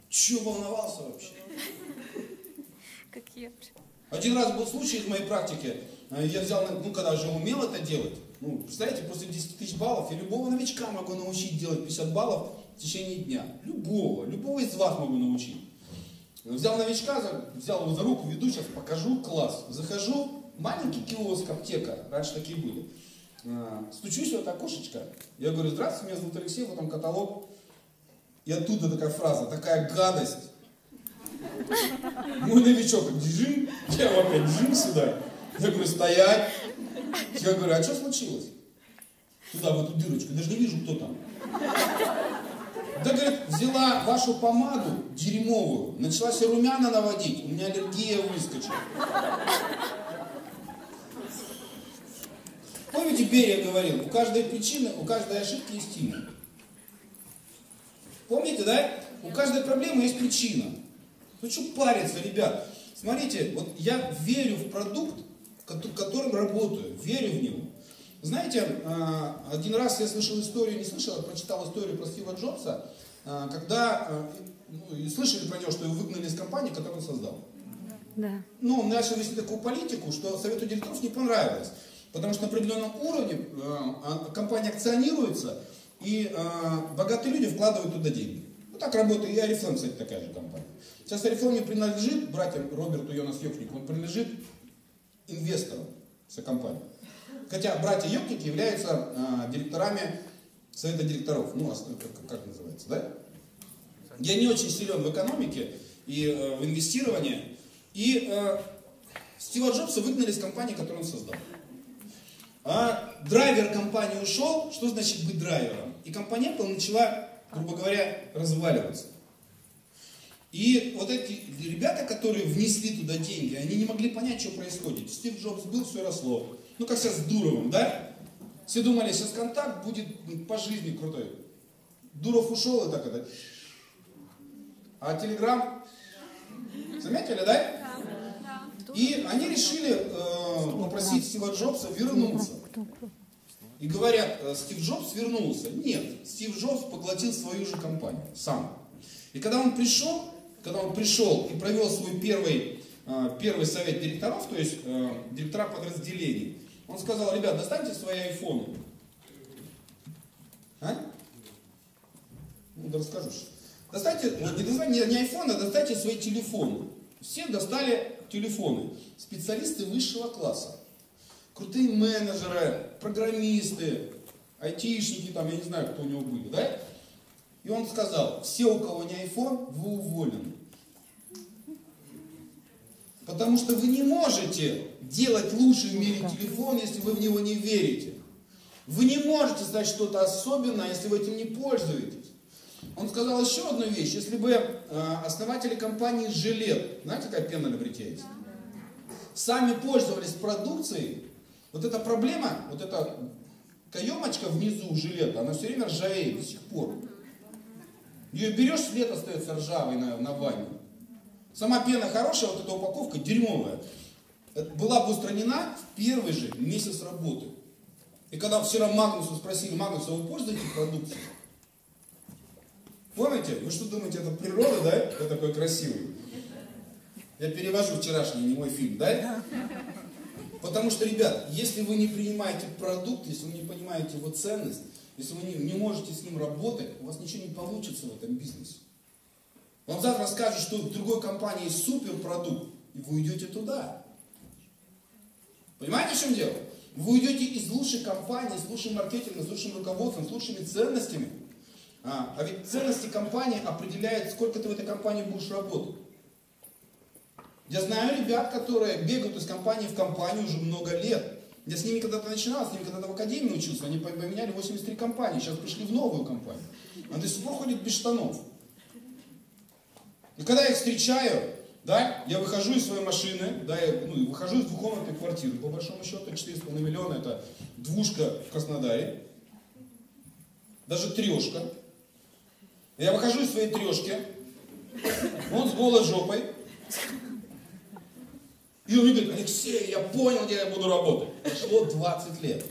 Че волновался вообще? Какие? Один раз был случай из моей практики. Э, я взял, ну, когда уже умел это делать, ну, представляете, после 10 тысяч баллов я любого новичка могу научить делать 50 баллов в течение дня. Любого, любого из вас могу научить. Взял новичка, взял его за руку, веду, сейчас покажу класс. Захожу, маленький киоск, аптека, раньше такие были. Э, стучусь в это окошечко, я говорю, здравствуйте, меня зовут Алексей, вот там каталог и оттуда такая фраза, такая гадость. Мой новичок, джим, я вам опять джим сюда. Я говорю, стоять. Я говорю, а что случилось? Туда, в эту дырочку, даже не вижу, кто там. Да, говорит, взяла вашу помаду дерьмовую, начала себе румяна наводить, у меня аллергия выскочила. Помните, Берия говорил, у каждой причины, у каждой ошибки есть имя. Помните, да? У каждой проблемы есть причина. Ну что париться, ребят? Смотрите, вот я верю в продукт, которым работаю, верю в него. Знаете, а, один раз я слышал историю, не слышал, а прочитал историю про Стива Джобса, а, когда, а, ну, слышали про него, что его выгнали из компании, которую он создал. Да. Ну, он начал вести такую политику, что совету директоров не понравилось. Потому что на определенном уровне компания акционируется, и богатые люди вкладывают туда деньги. Ну, так работает и Арифлейм, кстати, такая же компания. Сейчас Арифлейм не принадлежит братьям Роберту Йонас Йокнику, он принадлежит инвесторам этой компании. Хотя братья Йокники являются э, директорами совета директоров. Ну, как, называется, да? Я не очень силен в экономике и э, в инвестировании. И э, Стива Джобса выгнали из компании, которую он создал. А драйвер компании ушел. Что значит быть драйвером? И компания Apple начала, грубо говоря, разваливаться. И вот эти ребята, которые внесли туда деньги, они не могли понять, что происходит. Стив Джобс был, все росло. Ну, как сейчас с Дуровым, да? Все думали, сейчас контакт будет по жизни крутой. Дуров ушел и так это. А Телеграм, заметили, да? И они решили э, попросить Стива Джобса вернуться. И говорят, э, Стив Джобс вернулся. Нет, Стив Джобс поглотил свою же компанию, сам. И когда он пришел, когда он пришел и провел свой первый, э, первый совет директоров, то есть э, директора подразделений, он сказал, ребят, достаньте свои айфоны. А? Ну, да расскажу. Достаньте, не, не, не айфон, а достаньте свои телефоны. Все достали телефоны. Специалисты высшего класса. Крутые менеджеры, программисты, айтишники, там, я не знаю, кто у него были, да? И он сказал, все, у кого не iPhone, вы уволены. Потому что вы не можете делать лучший в мире телефон, если вы в него не верите. Вы не можете знать что-то особенное, если вы этим не пользуетесь. Он сказал еще одну вещь. Если бы э, основатели компании Жилет, знаете, какая пена есть? Сами пользовались продукцией, вот эта проблема, вот эта каемочка внизу жилета, она все время ржавеет до сих пор. Ее берешь, след остается ржавый на, на ванне. Сама пена хорошая, вот эта упаковка дерьмовая. Была бы устранена в первый же месяц работы. И когда вчера Магнусу спросили, Магнус, а вы пользуетесь продукцией? Помните? Вы что думаете, это природа, да? Я такой красивый. Я перевожу вчерашний, не мой фильм, да? Потому что, ребят, если вы не принимаете продукт, если вы не понимаете его ценность, если вы не, не можете с ним работать, у вас ничего не получится в этом бизнесе. Вам завтра скажут, что в другой компании есть суперпродукт, и вы уйдете туда. Понимаете, в чем дело? Вы уйдете из лучшей компании, с лучшим маркетингом, с лучшим руководством, с лучшими ценностями. А, а ведь ценности компании определяют, сколько ты в этой компании будешь работать. Я знаю ребят, которые бегают из компании в компанию уже много лет. Я с ними когда-то начинал, с ними когда-то в академии учился, они поменяли 83 компании, сейчас пришли в новую компанию. Они до сих пор ходят без штанов. И когда я их встречаю, да, я выхожу из своей машины, да, я ну, выхожу из двухкомнатной квартиры, по большому счету 4,5 миллиона, это двушка в Краснодаре, даже трешка. Я выхожу из своей трешки, он с голой жопой, и он мне говорит, Алексей, я понял, где я буду работать. Прошло 20 лет.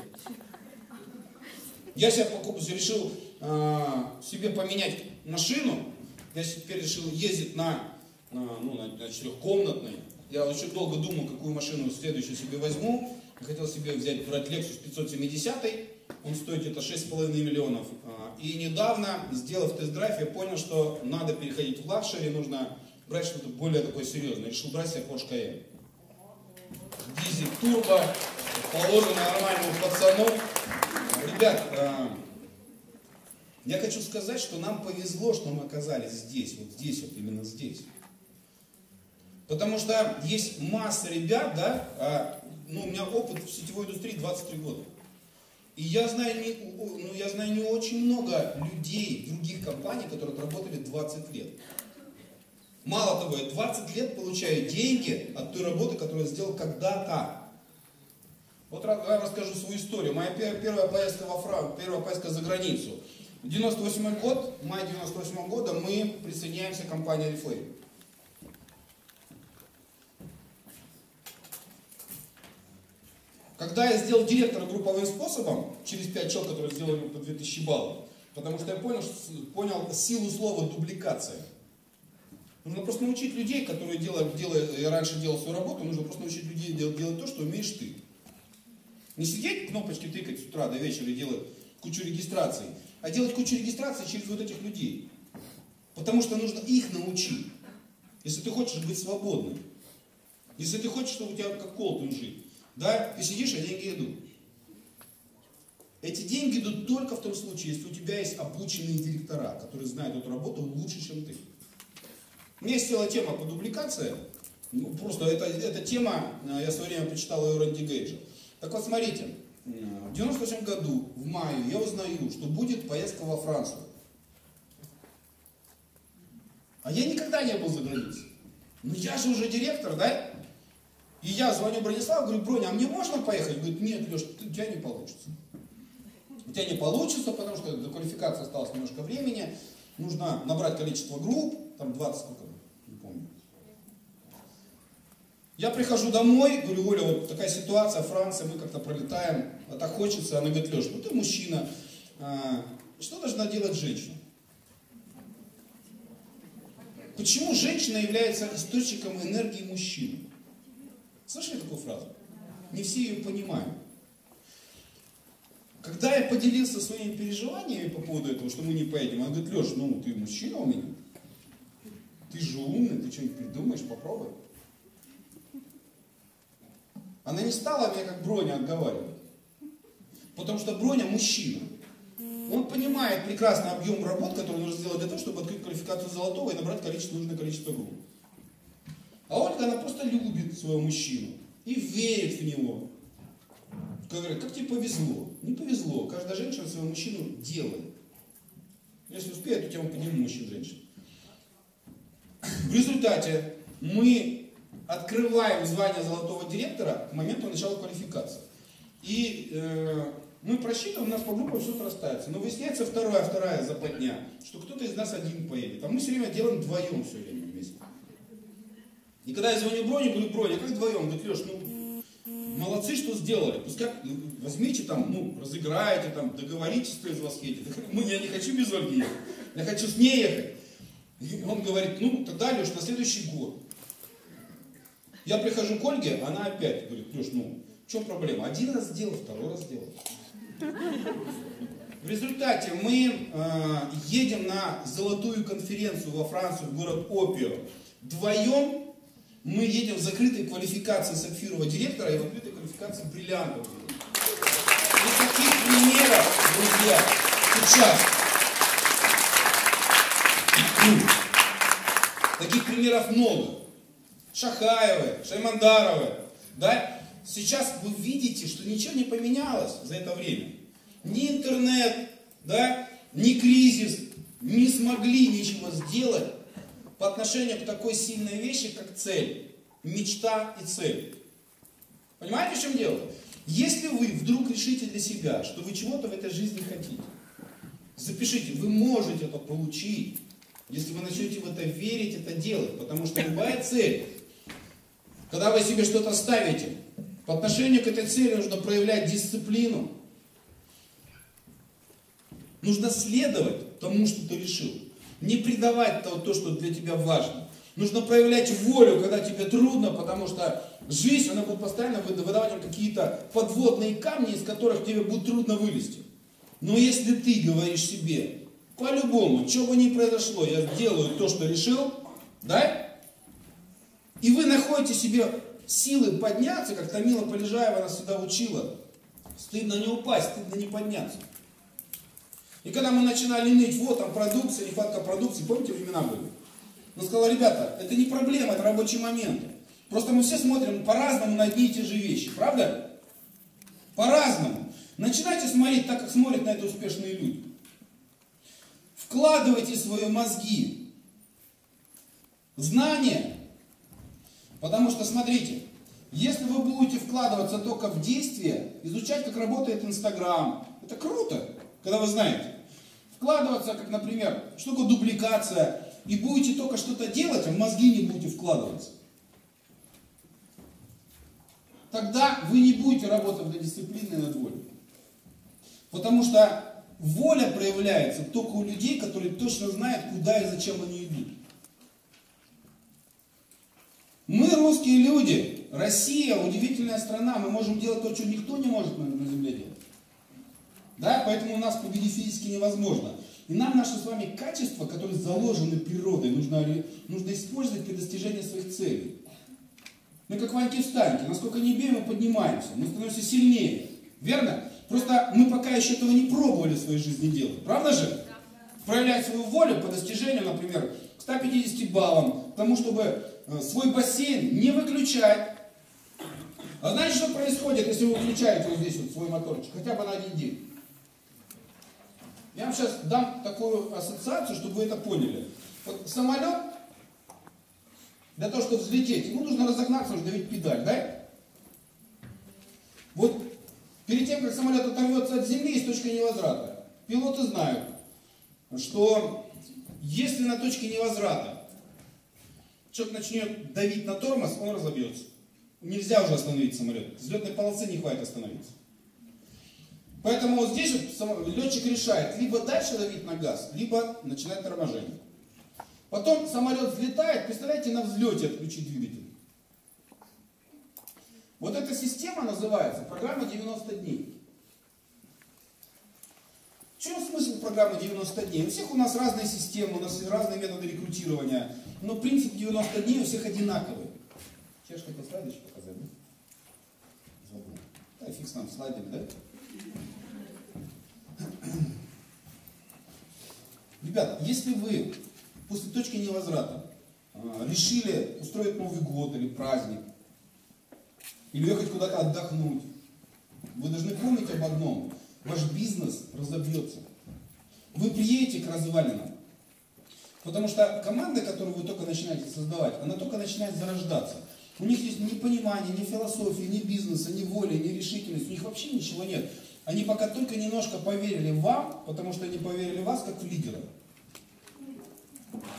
Я себе покупку решил э, себе поменять машину. Я теперь решил ездить на, на, ну, на, на четырехкомнатной. Я очень долго думал, какую машину следующую себе возьму. Я хотел себе взять, брать Lexus 570. Он стоит где-то 6,5 миллионов. А, и недавно, сделав тест-драйв, я понял, что надо переходить в luxury, нужно брать что-то более такое серьезное. Решил брать себе Porsche Cayenne дизель турбо, положено нормальному пацану. Ребят, э, я хочу сказать, что нам повезло, что мы оказались здесь, вот здесь, вот именно здесь. Потому что есть масса ребят, да, а, ну, у меня опыт в сетевой индустрии 23 года. И я знаю, не, ну, я знаю не очень много людей, других компаний, которые отработали 20 лет. Мало того, я 20 лет получаю деньги от той работы, которую я сделал когда-то. Вот я расскажу свою историю. Моя первая поездка во Францию, первая поездка за границу. 98 год, май 98 года мы присоединяемся к компании Reflame. Когда я сделал директора групповым способом, через 5 человек, которые сделали по 2000 баллов, потому что я понял, понял силу слова дубликация. Нужно просто научить людей, которые делают, делают, я раньше делал свою работу, нужно просто научить людей делать, делать то, что умеешь ты. Не сидеть кнопочки тыкать с утра до вечера и делать кучу регистраций, а делать кучу регистраций через вот этих людей. Потому что нужно их научить. Если ты хочешь быть свободным. Если ты хочешь, чтобы у тебя как колтун жить. Да, ты сидишь, а деньги идут. Эти деньги идут только в том случае, если у тебя есть обученные директора, которые знают эту работу лучше, чем ты. Есть целая тема по дубликации. Ну, просто это, эта тема, э, я в свое время почитал ее Рэнди Гейджа. Так вот, смотрите, в 98 году, в мае, я узнаю, что будет поездка во Францию. А я никогда не был за границей. Ну я же уже директор, да? И я звоню Брониславу, говорю, Броня, а мне можно поехать? Говорит, нет, Леш, у тебя не получится. У тебя не получится, потому что до квалификации осталось немножко времени. Нужно набрать количество групп, там 20 сколько, не помню. Я прихожу домой, говорю, Оля, вот такая ситуация, Франция, мы как-то пролетаем, а так хочется. Она говорит, Леш, ну ты мужчина, а, что должна делать женщина? Почему женщина является источником энергии мужчины? Слышали такую фразу? Не все ее понимают. Когда я поделился своими переживаниями по поводу этого, что мы не поедем, она говорит, Леш, ну ты мужчина у меня, ты же умный, ты что-нибудь придумаешь, попробуй. Она не стала меня как Броня отговаривать. Потому что Броня мужчина. Он понимает прекрасно объем работ, который нужно сделать для того, чтобы открыть квалификацию золотого и набрать количество, нужное количество групп. А Ольга, она просто любит своего мужчину и верит в него. Как говорят, как тебе повезло? Не повезло. Каждая женщина своего мужчину делает. Если успеет, то тему подниму мужчин женщин. В результате мы открываем звание золотого директора к моменту начала квалификации. И э, мы просчитываем, у нас по группам все срастается. Но выясняется вторая, вторая западня, что кто-то из нас один поедет. А мы все время делаем вдвоем все время. И когда я звоню Броне, говорю, Броня, как вдвоем? Говорит, Леш, ну, молодцы, что сделали. Пускай возьмите там, ну, разыграйте там, договоритесь, кто из вас едет. Мы, я не хочу без Ольги ехать, я хочу с ней ехать. И он говорит, ну, тогда, Леш, на следующий год. Я прихожу к Ольге, она опять говорит, Леш, ну, в чем проблема? Один раз сделал, второй раз сделал. В результате мы э, едем на золотую конференцию во Францию, в город Опио. Вдвоем мы едем в закрытой квалификации сапфирового директора и в открытой квалификации бриллиантового. И таких примеров, друзья, сейчас. Таких примеров много. Шахаевы, Шаймандаровы. Да? Сейчас вы видите, что ничего не поменялось за это время. Ни интернет, да, ни кризис не смогли ничего сделать по отношению к такой сильной вещи, как цель, мечта и цель. Понимаете, в чем дело? Если вы вдруг решите для себя, что вы чего-то в этой жизни хотите, запишите, вы можете это получить, если вы начнете в это верить, это делать, потому что любая цель, когда вы себе что-то ставите, по отношению к этой цели нужно проявлять дисциплину, нужно следовать тому, что ты решил. Не предавать то, то, что для тебя важно. Нужно проявлять волю, когда тебе трудно, потому что жизнь, она будет постоянно выдавать вам какие-то подводные камни, из которых тебе будет трудно вылезти. Но если ты говоришь себе, по-любому, что бы ни произошло, я сделаю то, что решил, да? И вы находите себе силы подняться, как Тамила Полежаева нас всегда учила. Стыдно не упасть, стыдно не подняться. И когда мы начинали ныть, вот там продукция, нехватка продукции, помните времена были? Он сказал, ребята, это не проблема, это рабочий момент. Просто мы все смотрим по-разному на одни и те же вещи, правда? По-разному. Начинайте смотреть так, как смотрят на это успешные люди. Вкладывайте свои мозги, знания. Потому что, смотрите, Если вы будете вкладываться только в действие, изучать, как работает Инстаграм, это круто, когда вы знаете. Вкладываться, как, например, такое дубликация, и будете только что-то делать, а в мозги не будете вкладываться. Тогда вы не будете работать для дисциплины и над волей. Потому что воля проявляется только у людей, которые точно знают, куда и зачем они идут. Мы русские люди, Россия удивительная страна, мы можем делать то, что никто не может на земле делать. Да, поэтому у нас победить физически невозможно. И нам наши с вами качества, которые заложены природой, нужно, нужно использовать для достижения своих целей. Мы как ваньки встаньки, насколько не бьем, мы поднимаемся, мы становимся сильнее. Верно? Просто мы пока еще этого не пробовали в своей жизни делать. Правда же? Проявлять свою волю по достижению, например, к 150 баллам, к тому, чтобы э, свой бассейн не выключать. А знаете, что происходит, если вы выключаете вот здесь вот свой моторчик, хотя бы на один день? Я вам сейчас дам такую ассоциацию, чтобы вы это поняли. Вот самолет, для того, чтобы взлететь, ему нужно разогнаться, нужно давить педаль, да? Вот Перед тем, как самолет оторвется от земли, есть точка невозврата. Пилоты знают, что если на точке невозврата человек начнет давить на тормоз, он разобьется. Нельзя уже остановить самолет. Взлетной полосы не хватит остановиться. Поэтому вот здесь вот летчик решает, либо дальше давить на газ, либо начинать торможение. Потом самолет взлетает, представляете, на взлете отключить двигатель. Вот эта система называется программа 90 дней. В чем смысл программы 90 дней? У всех у нас разные системы, у нас разные методы рекрутирования, но принцип 90 дней у всех одинаковый. Сейчас хотел слайды еще показать, да? Забыл. Да, фиг с нам слайдами, да? [clears throat] Ребят, если вы после точки невозврата а, решили устроить Новый год или праздник, или ехать куда-то отдохнуть. Вы должны помнить об одном. Ваш бизнес разобьется. Вы приедете к развалинам. Потому что команда, которую вы только начинаете создавать, она только начинает зарождаться. У них есть ни понимания, ни философии, ни бизнеса, ни воли, ни решительности. У них вообще ничего нет. Они пока только немножко поверили вам, потому что они поверили вас как в лидера.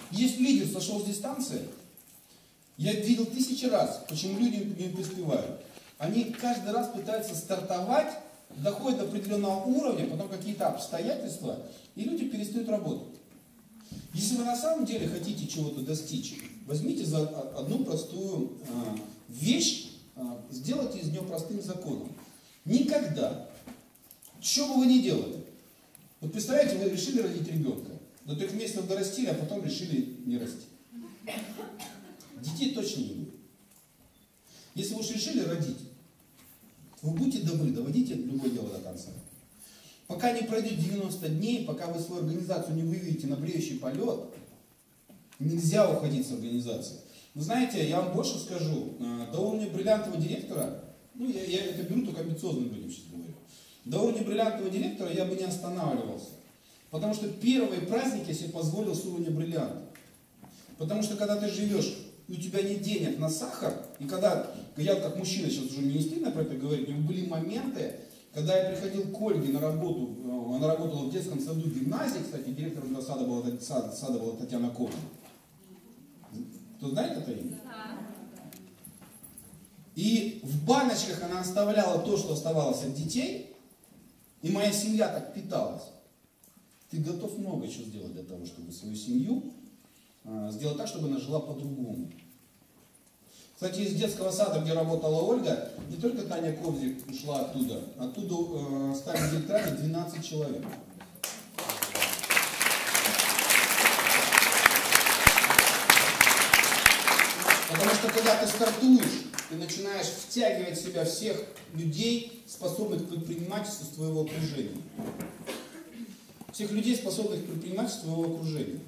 Есть лидер, сошел с дистанции, я видел тысячи раз, почему люди не преуспевают. Они каждый раз пытаются стартовать, доходят до определенного уровня, потом какие-то обстоятельства, и люди перестают работать. Если вы на самом деле хотите чего-то достичь, возьмите за одну простую а, вещь, а, сделайте из нее простым законом. Никогда, что бы вы ни делали, вот представляете, вы решили родить ребенка, до трех месяцев дорастили, а потом решили не расти. Детей точно не будет. Если вы уж решили родить, вы будьте добры, доводите любое дело до конца. Пока не пройдет 90 дней, пока вы свою организацию не выведете на бреющий полет, нельзя уходить с организации. Вы знаете, я вам больше скажу, э, до уровня бриллиантового директора, ну я, я это беру только амбициозным людям сейчас говорю, до уровня бриллиантового директора я бы не останавливался. Потому что первый праздник я себе позволил с уровня бриллианта. Потому что когда ты живешь и у тебя нет денег на сахар, и когда, я как мужчина сейчас уже не стыдно про это говорить, но были моменты, когда я приходил к Ольге на работу, э, она работала в детском саду гимназии, кстати, директором для сада была, сада, сада была Татьяна Ковна. Кто знает это имя? И в баночках она оставляла то, что оставалось от детей, и моя семья так питалась. Ты готов много чего сделать для того, чтобы свою семью а, сделать так, чтобы она жила по-другому. Кстати, из детского сада, где работала Ольга, не только Таня Ковзик ушла оттуда, оттуда э, стали директорами 12 человек. Потому что когда ты стартуешь, ты начинаешь втягивать в себя всех людей, способных к предпринимательству твоего окружения. Всех людей, способных к предпринимательству твоего окружения.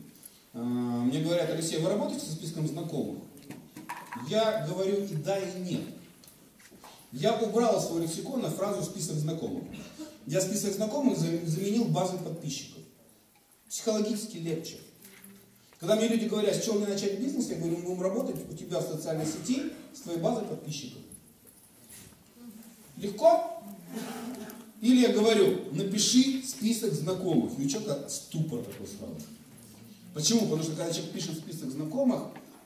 А, мне говорят, Алексей, вы работаете со списком знакомых? Я говорю и да, и нет. Я убрал из своего лексикона фразу «список знакомых». Я список знакомых заменил базой подписчиков. Психологически легче. Когда мне люди говорят, с чего мне начать бизнес, я говорю, мы будем работать у тебя в социальной сети с твоей базой подписчиков. Легко? Или я говорю, напиши список знакомых. И у человека ступор такой сразу. Почему? Потому что когда человек пишет список знакомых,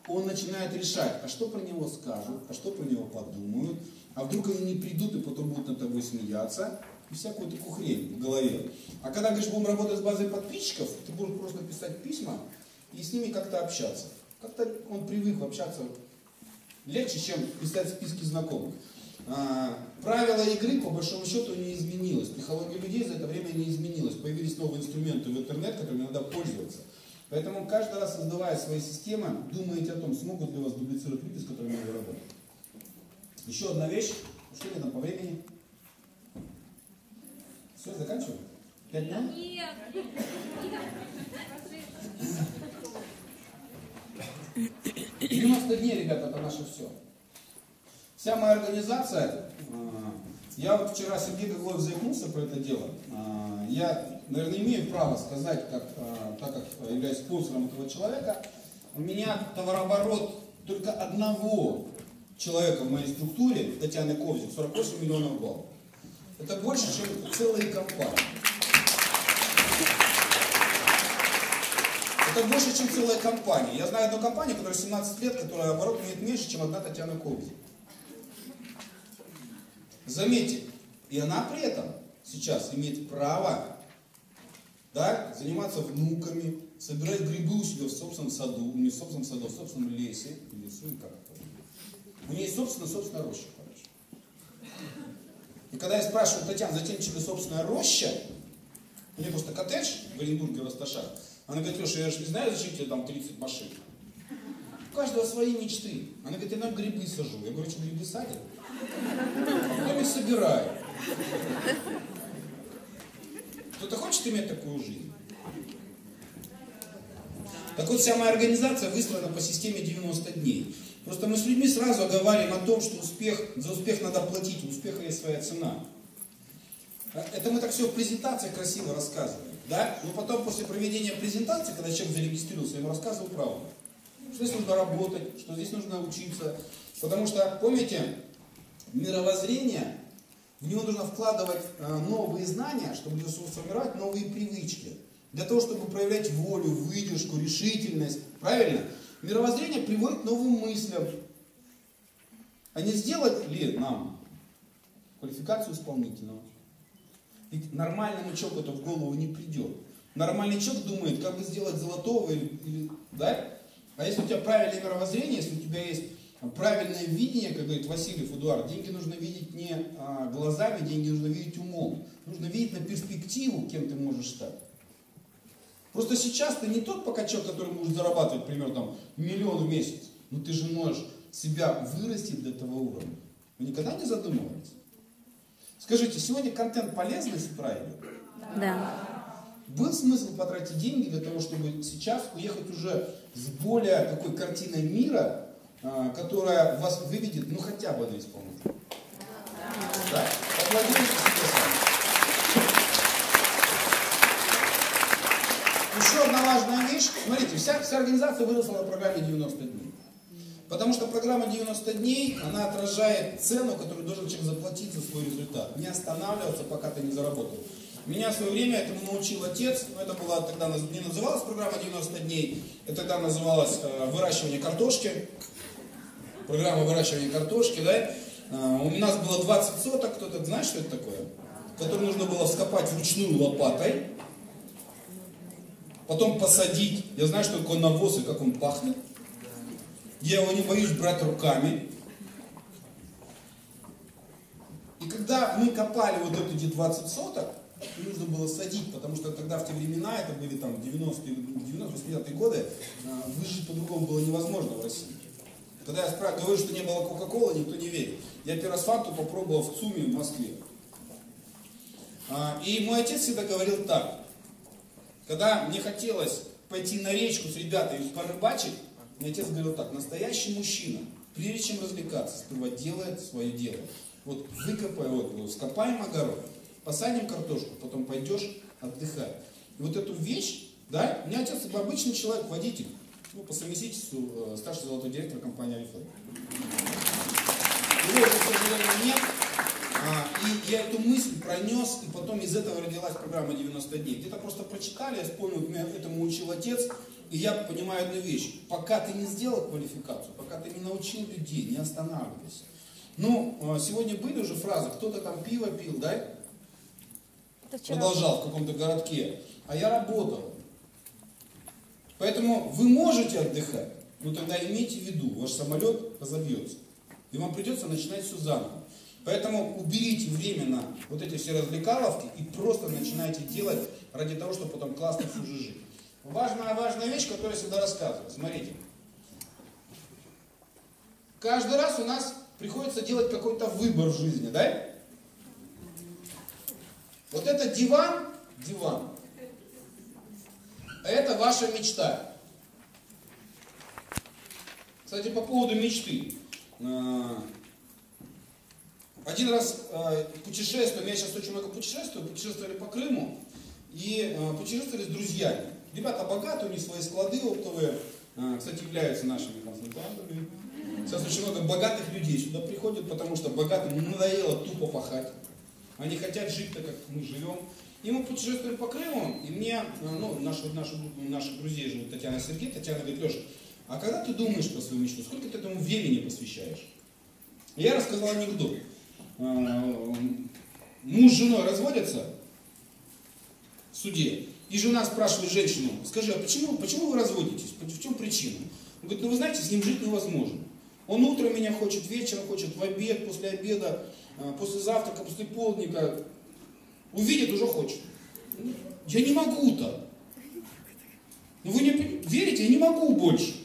он начинает решать, а что про него скажут, а что про него подумают, а вдруг они не придут и потом будут над тобой смеяться, и всякую такую хрень в голове. А когда говоришь, будем работать с базой подписчиков, ты будешь просто писать письма и с ними как-то общаться. Как-то он привык общаться легче, чем писать списки знакомых. А, правила игры, по большому счету, не изменилось. Психология людей за это время не изменилась. Появились новые инструменты в интернет, которыми надо пользоваться. Поэтому каждый раз, создавая свои системы, думайте о том, смогут ли вас дублицировать люди, с которыми вы работаете. Еще одна вещь. Что ли там по времени? Все, заканчиваем? Пять минут? Нет. 90 дней, ребята, это наше все. Вся моя организация, а, я вот вчера Сергей Гаглоев заикнулся про это дело. А, я, наверное, имею право сказать, как, а, так как являюсь спонсором этого человека, у меня товарооборот только одного человека в моей структуре, Татьяны Ковзик, 48 миллионов баллов. Это больше, чем целые компании. Это больше, чем целая компания. Я знаю одну компанию, которая 17 лет, которая оборот имеет меньше, чем одна Татьяна Ковзик. Заметьте, и она при этом сейчас имеет право да, заниматься внуками, собирать грибы у себя в собственном саду, не в собственном саду, в собственном лесе, лесу, как это. У нее есть собственная, собственная роща, короче. И когда я спрашиваю, Татьяна, зачем тебе собственная роща? У нее просто коттедж в Оренбурге, в Росташах. Она говорит, Леша, я же не знаю, зачем тебе там 30 машин. У каждого свои мечты. Она говорит, я нам грибы сажу. Я говорю, что грибы садят? Потом их собираю. Кто-то хочет иметь такую жизнь? Так вот, вся моя организация выстроена по системе 90 дней. Просто мы с людьми сразу говорим о том, что успех, за успех надо платить, у успеха есть своя цена. Это мы так все в презентации красиво рассказываем. Да? Но потом после проведения презентации, когда человек зарегистрировался, я ему рассказывал правду. Что здесь нужно работать, что здесь нужно учиться. Потому что, помните, мировоззрение, в него нужно вкладывать э, новые знания, чтобы сформировать новые привычки. Для того, чтобы проявлять волю, выдержку, решительность. Правильно? Мировоззрение приводит к новым мыслям. А не сделать ли нам квалификацию исполнительного? Ведь нормальному человеку это в голову не придет. Нормальный человек думает, как бы сделать золотого или, или да? А если у тебя правильное мировоззрение, если у тебя есть правильное видение, как говорит Василий Эдуард, деньги нужно видеть не а, глазами, деньги нужно видеть умом. Нужно видеть на перспективу, кем ты можешь стать. Просто сейчас ты не тот пока человек, который может зарабатывать, примерно, там, миллион в месяц. Но ты же можешь себя вырастить до этого уровня. Вы никогда не задумывались? Скажите, сегодня контент полезный с утра идет? Да. Был смысл потратить деньги для того, чтобы сейчас уехать уже с более такой картиной мира, а, которая вас выведет, ну хотя бы на исполнителя? Да? Аплодируйте себе сами. Еще одна важная вещь. Смотрите, вся, вся организация выросла на программе 90 дней. Потому что программа 90 дней, она отражает цену, которую должен человек заплатить за свой результат. Не останавливаться, пока ты не заработал. Меня в свое время этому научил отец, но это была тогда не называлась программа 90 дней, это тогда называлось э, выращивание картошки. Программа выращивания картошки, да. Э, у нас было 20 соток, кто-то знает, что это такое? Который нужно было вскопать вручную лопатой, потом посадить. Я знаю, что такое навоз и как он пахнет. Я его не боюсь брать руками. И когда мы копали вот эти 20 соток, нужно было садить, потому что тогда в те времена, это были там 90-е, 90-80-е годы, а, выжить по-другому было невозможно в России. Когда я спрашиваю, говорю, что не было Кока-Колы, никто не верит. Я первый раз фанту попробовал в ЦУМе в Москве. А, и мой отец всегда говорил так. Когда мне хотелось пойти на речку с ребятами порыбачить, мне отец говорил так, настоящий мужчина, прежде чем развлекаться, сперва делает свое дело. Вот выкопай, вот, скопаем огород, посадим картошку, потом пойдешь отдыхать. И вот эту вещь, да, у меня отец обычный человек, водитель, ну, по совместительству э, старший золотой директор компании нет. А, я эту мысль пронес, и потом из этого родилась программа 90 дней. Где-то просто прочитали, я вспомнил, меня этому учил отец, и я понимаю одну вещь. Пока ты не сделал квалификацию, пока ты не научил людей, не останавливайся. Ну, а, сегодня были уже фразы, кто-то там пиво пил, да? Продолжал в каком-то городке. А я работал. Поэтому вы можете отдыхать, но тогда имейте в виду, ваш самолет разобьется. И вам придется начинать все заново. Поэтому уберите временно вот эти все развлекаловки и просто начинайте делать ради того, чтобы потом классно всю жизнь жить. Важная, важная вещь, которую я всегда рассказываю. Смотрите. Каждый раз у нас приходится делать какой-то выбор в жизни, да? Вот это диван, диван. Это ваша мечта. Кстати, по поводу мечты. А, один раз э, путешествуем, я сейчас очень много путешествую, путешествовали по Крыму и э, путешествовали с друзьями. Ребята богатые, у них свои склады оптовые, э, кстати, являются нашими консультантами. Сейчас очень много богатых людей сюда приходят, потому что богатым надоело тупо пахать. Они хотят жить так, как мы живем. И мы путешествовали по Крыму, и мне, ну, наши, наши, наших друзей живут Татьяна Сергей, Татьяна говорит, Леша, а когда ты думаешь про свою мечту, сколько ты этому времени посвящаешь? Я рассказал анекдот. Э, муж с женой разводятся в суде, и жена спрашивает женщину, скажи, а почему, почему вы разводитесь? В чем причина? Он говорит, ну вы знаете, с ним жить невозможно. Он утром меня хочет, вечером хочет, в обед, после обеда, э, после завтрака, после полдника. Увидит, уже хочет. Я не могу-то. Ну вы не верите, я не могу больше.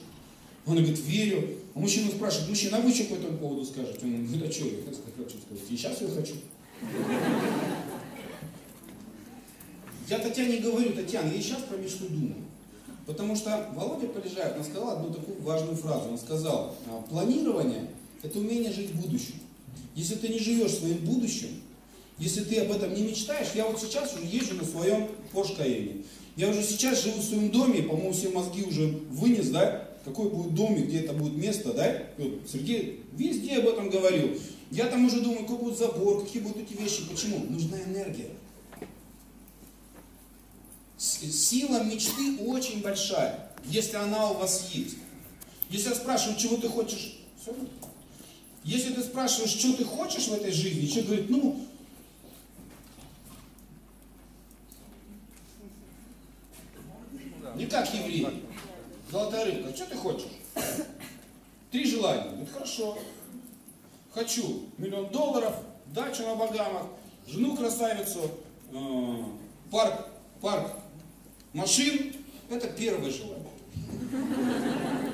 Он говорит, верю. А мужчина спрашивает, мужчина, а вы что по этому поводу скажете? Он говорит, а что я хочу сказать? И сейчас я хочу. Я Татьяне говорю, Татьяна, я сейчас про мечту думаю. Потому что Володя Полежаев нам сказал одну такую важную фразу. Он сказал, «А, планирование – это умение жить в будущем. Если ты не живешь своим будущим, если ты об этом не мечтаешь, я вот сейчас уже езжу на своем Porsche Cayenne. Я уже сейчас живу в своем доме, по-моему, все мозги уже вынес, да, какой будет дом и где это будет место, да? Вот Сергей везде об этом говорил. Я там уже думаю, какой будет забор, какие будут эти вещи. Почему? Нужна энергия. Сила мечты очень большая, если она у вас есть. Если я спрашиваю, чего ты хочешь. Если ты спрашиваешь, что ты хочешь в этой жизни, человек говорит, ну, не как еврей. Золотая рыбка, что ты хочешь? Три желания. Говорит, хорошо. Хочу миллион долларов, дачу на Багамах, жену красавицу, э, парк, парк машин. Это первое желание.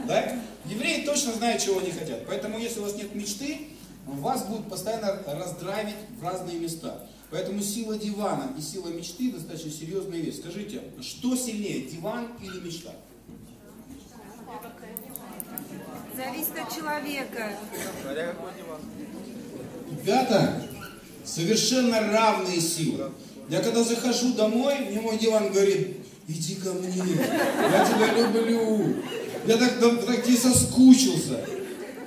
Да? Евреи точно знают, чего они хотят. Поэтому, если у вас нет мечты, вас будут постоянно раздравить в разные места. Поэтому сила дивана и сила мечты достаточно серьезная вещь. Скажите, что сильнее, диван или мечта? Зависит от человека. Ребята, совершенно равные силы. Я когда захожу домой, мне мой диван говорит, иди ко мне, я тебя люблю, я так, так, тебе соскучился,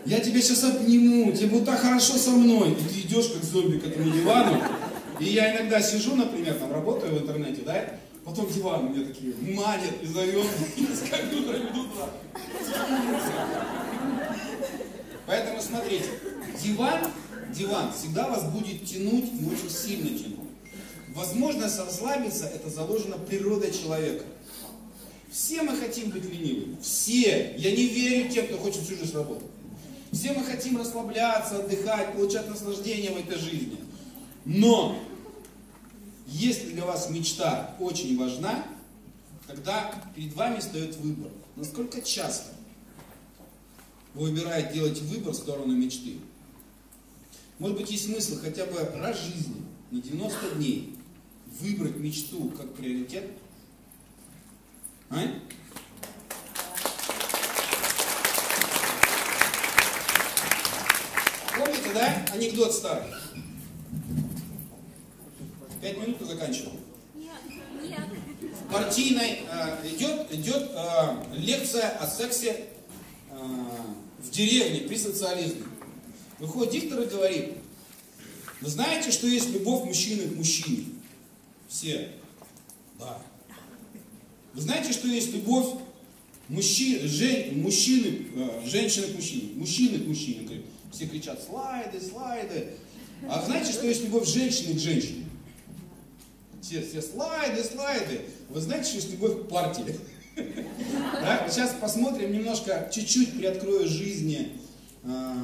я тебя сейчас обниму, тебе будет так хорошо со мной. И ты идешь как зомби к этому дивану, и я иногда сижу, например, там работаю в интернете, да, потом диван меня такие манят и зовет, и скажу, туда. Поэтому смотрите, диван, диван всегда вас будет тянуть и очень сильно тянуть. Возможность расслабиться – это заложено природой человека. Все мы хотим быть ленивыми. Все. Я не верю тем, кто хочет всю жизнь работать. Все мы хотим расслабляться, отдыхать, получать наслаждение в этой жизни. Но, если для вас мечта очень важна, тогда перед вами стоит выбор. Насколько часто вы выбираете делать выбор в сторону мечты. Может быть, есть смысл хотя бы раз в жизни, на 90 дней, выбрать мечту как приоритет? А? Помните, да, анекдот старый? Пять минут и заканчиваем. Партийной э, идет, идет э, лекция о сексе э, в деревне при социализме. Выходит диктор и говорит, Вы знаете, что есть любовь мужчины к мужчине? Все. Да. Вы знаете, что есть любовь мужчины, жен, мужчины, э, женщины к мужчине, мужчины к мужчине. Все кричат слайды, слайды. А знаете, что есть любовь женщины к женщине? Все, все слайды, слайды. Вы знаете, что есть любовь к партии? [laughs] Да? Сейчас посмотрим немножко, чуть-чуть приоткрою жизни э,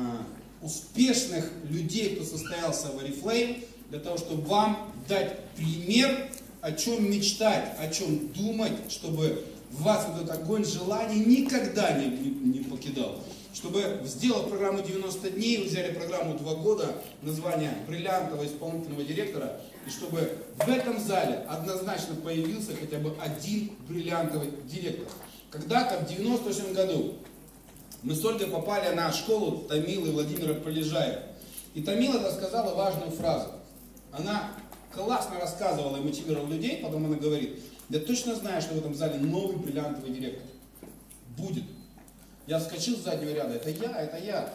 успешных людей, кто состоялся в Oriflame, для того, чтобы вам дать пример, о чем мечтать, о чем думать, чтобы вас вот этот огонь желаний никогда не, не, не покидал. Чтобы сделать программу 90 дней, взяли программу 2 года, название бриллиантового исполнительного директора, и чтобы в этом зале однозначно появился хотя бы один бриллиантовый директор. Когда-то в 97 году мы с Ольгой попали на школу Тамилы Владимира Полежаева. И Тамила рассказала важную фразу. Она классно рассказывала и мотивировала людей, потом она говорит, я точно знаю, что в этом зале новый бриллиантовый директор. Будет. Я вскочил с заднего ряда, это я, это я.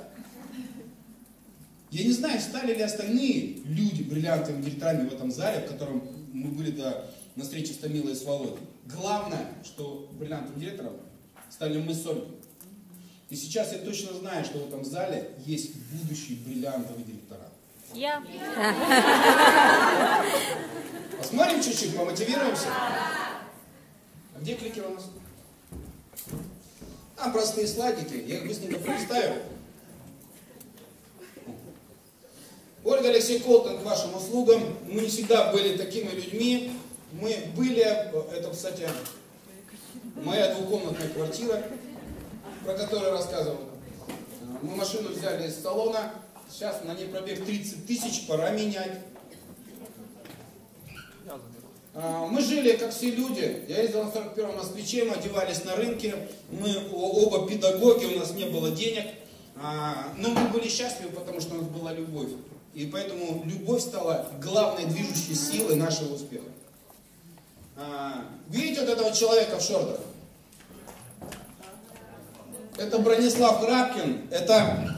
Я не знаю, стали ли остальные люди бриллиантовыми директорами в этом зале, в котором мы были до, на встрече с Томилой и с Володей. Главное, что бриллиантовым директором стали мы с Ольгой. И сейчас я точно знаю, что в этом зале есть будущие бриллиантовые директора. Я. [laughs] Посмотрим чуть-чуть, помотивируемся. А где кликер у нас? Там простые слайдики, я их быстренько представил. Ольга Алексей Колтон к вашим услугам. Мы не всегда были такими людьми. Мы были, это, кстати, моя двухкомнатная квартира про который рассказывал. Мы машину взяли из салона, сейчас на ней пробег 30 тысяч, пора менять. А, мы жили, как все люди. Я ездил на 41-м москвиче, мы одевались на рынке. Мы оба педагоги, у нас не было денег. А, но мы были счастливы, потому что у нас была любовь. И поэтому любовь стала главной движущей силой нашего успеха. А, видите вот этого человека в шортах? это Бронислав Крапкин, это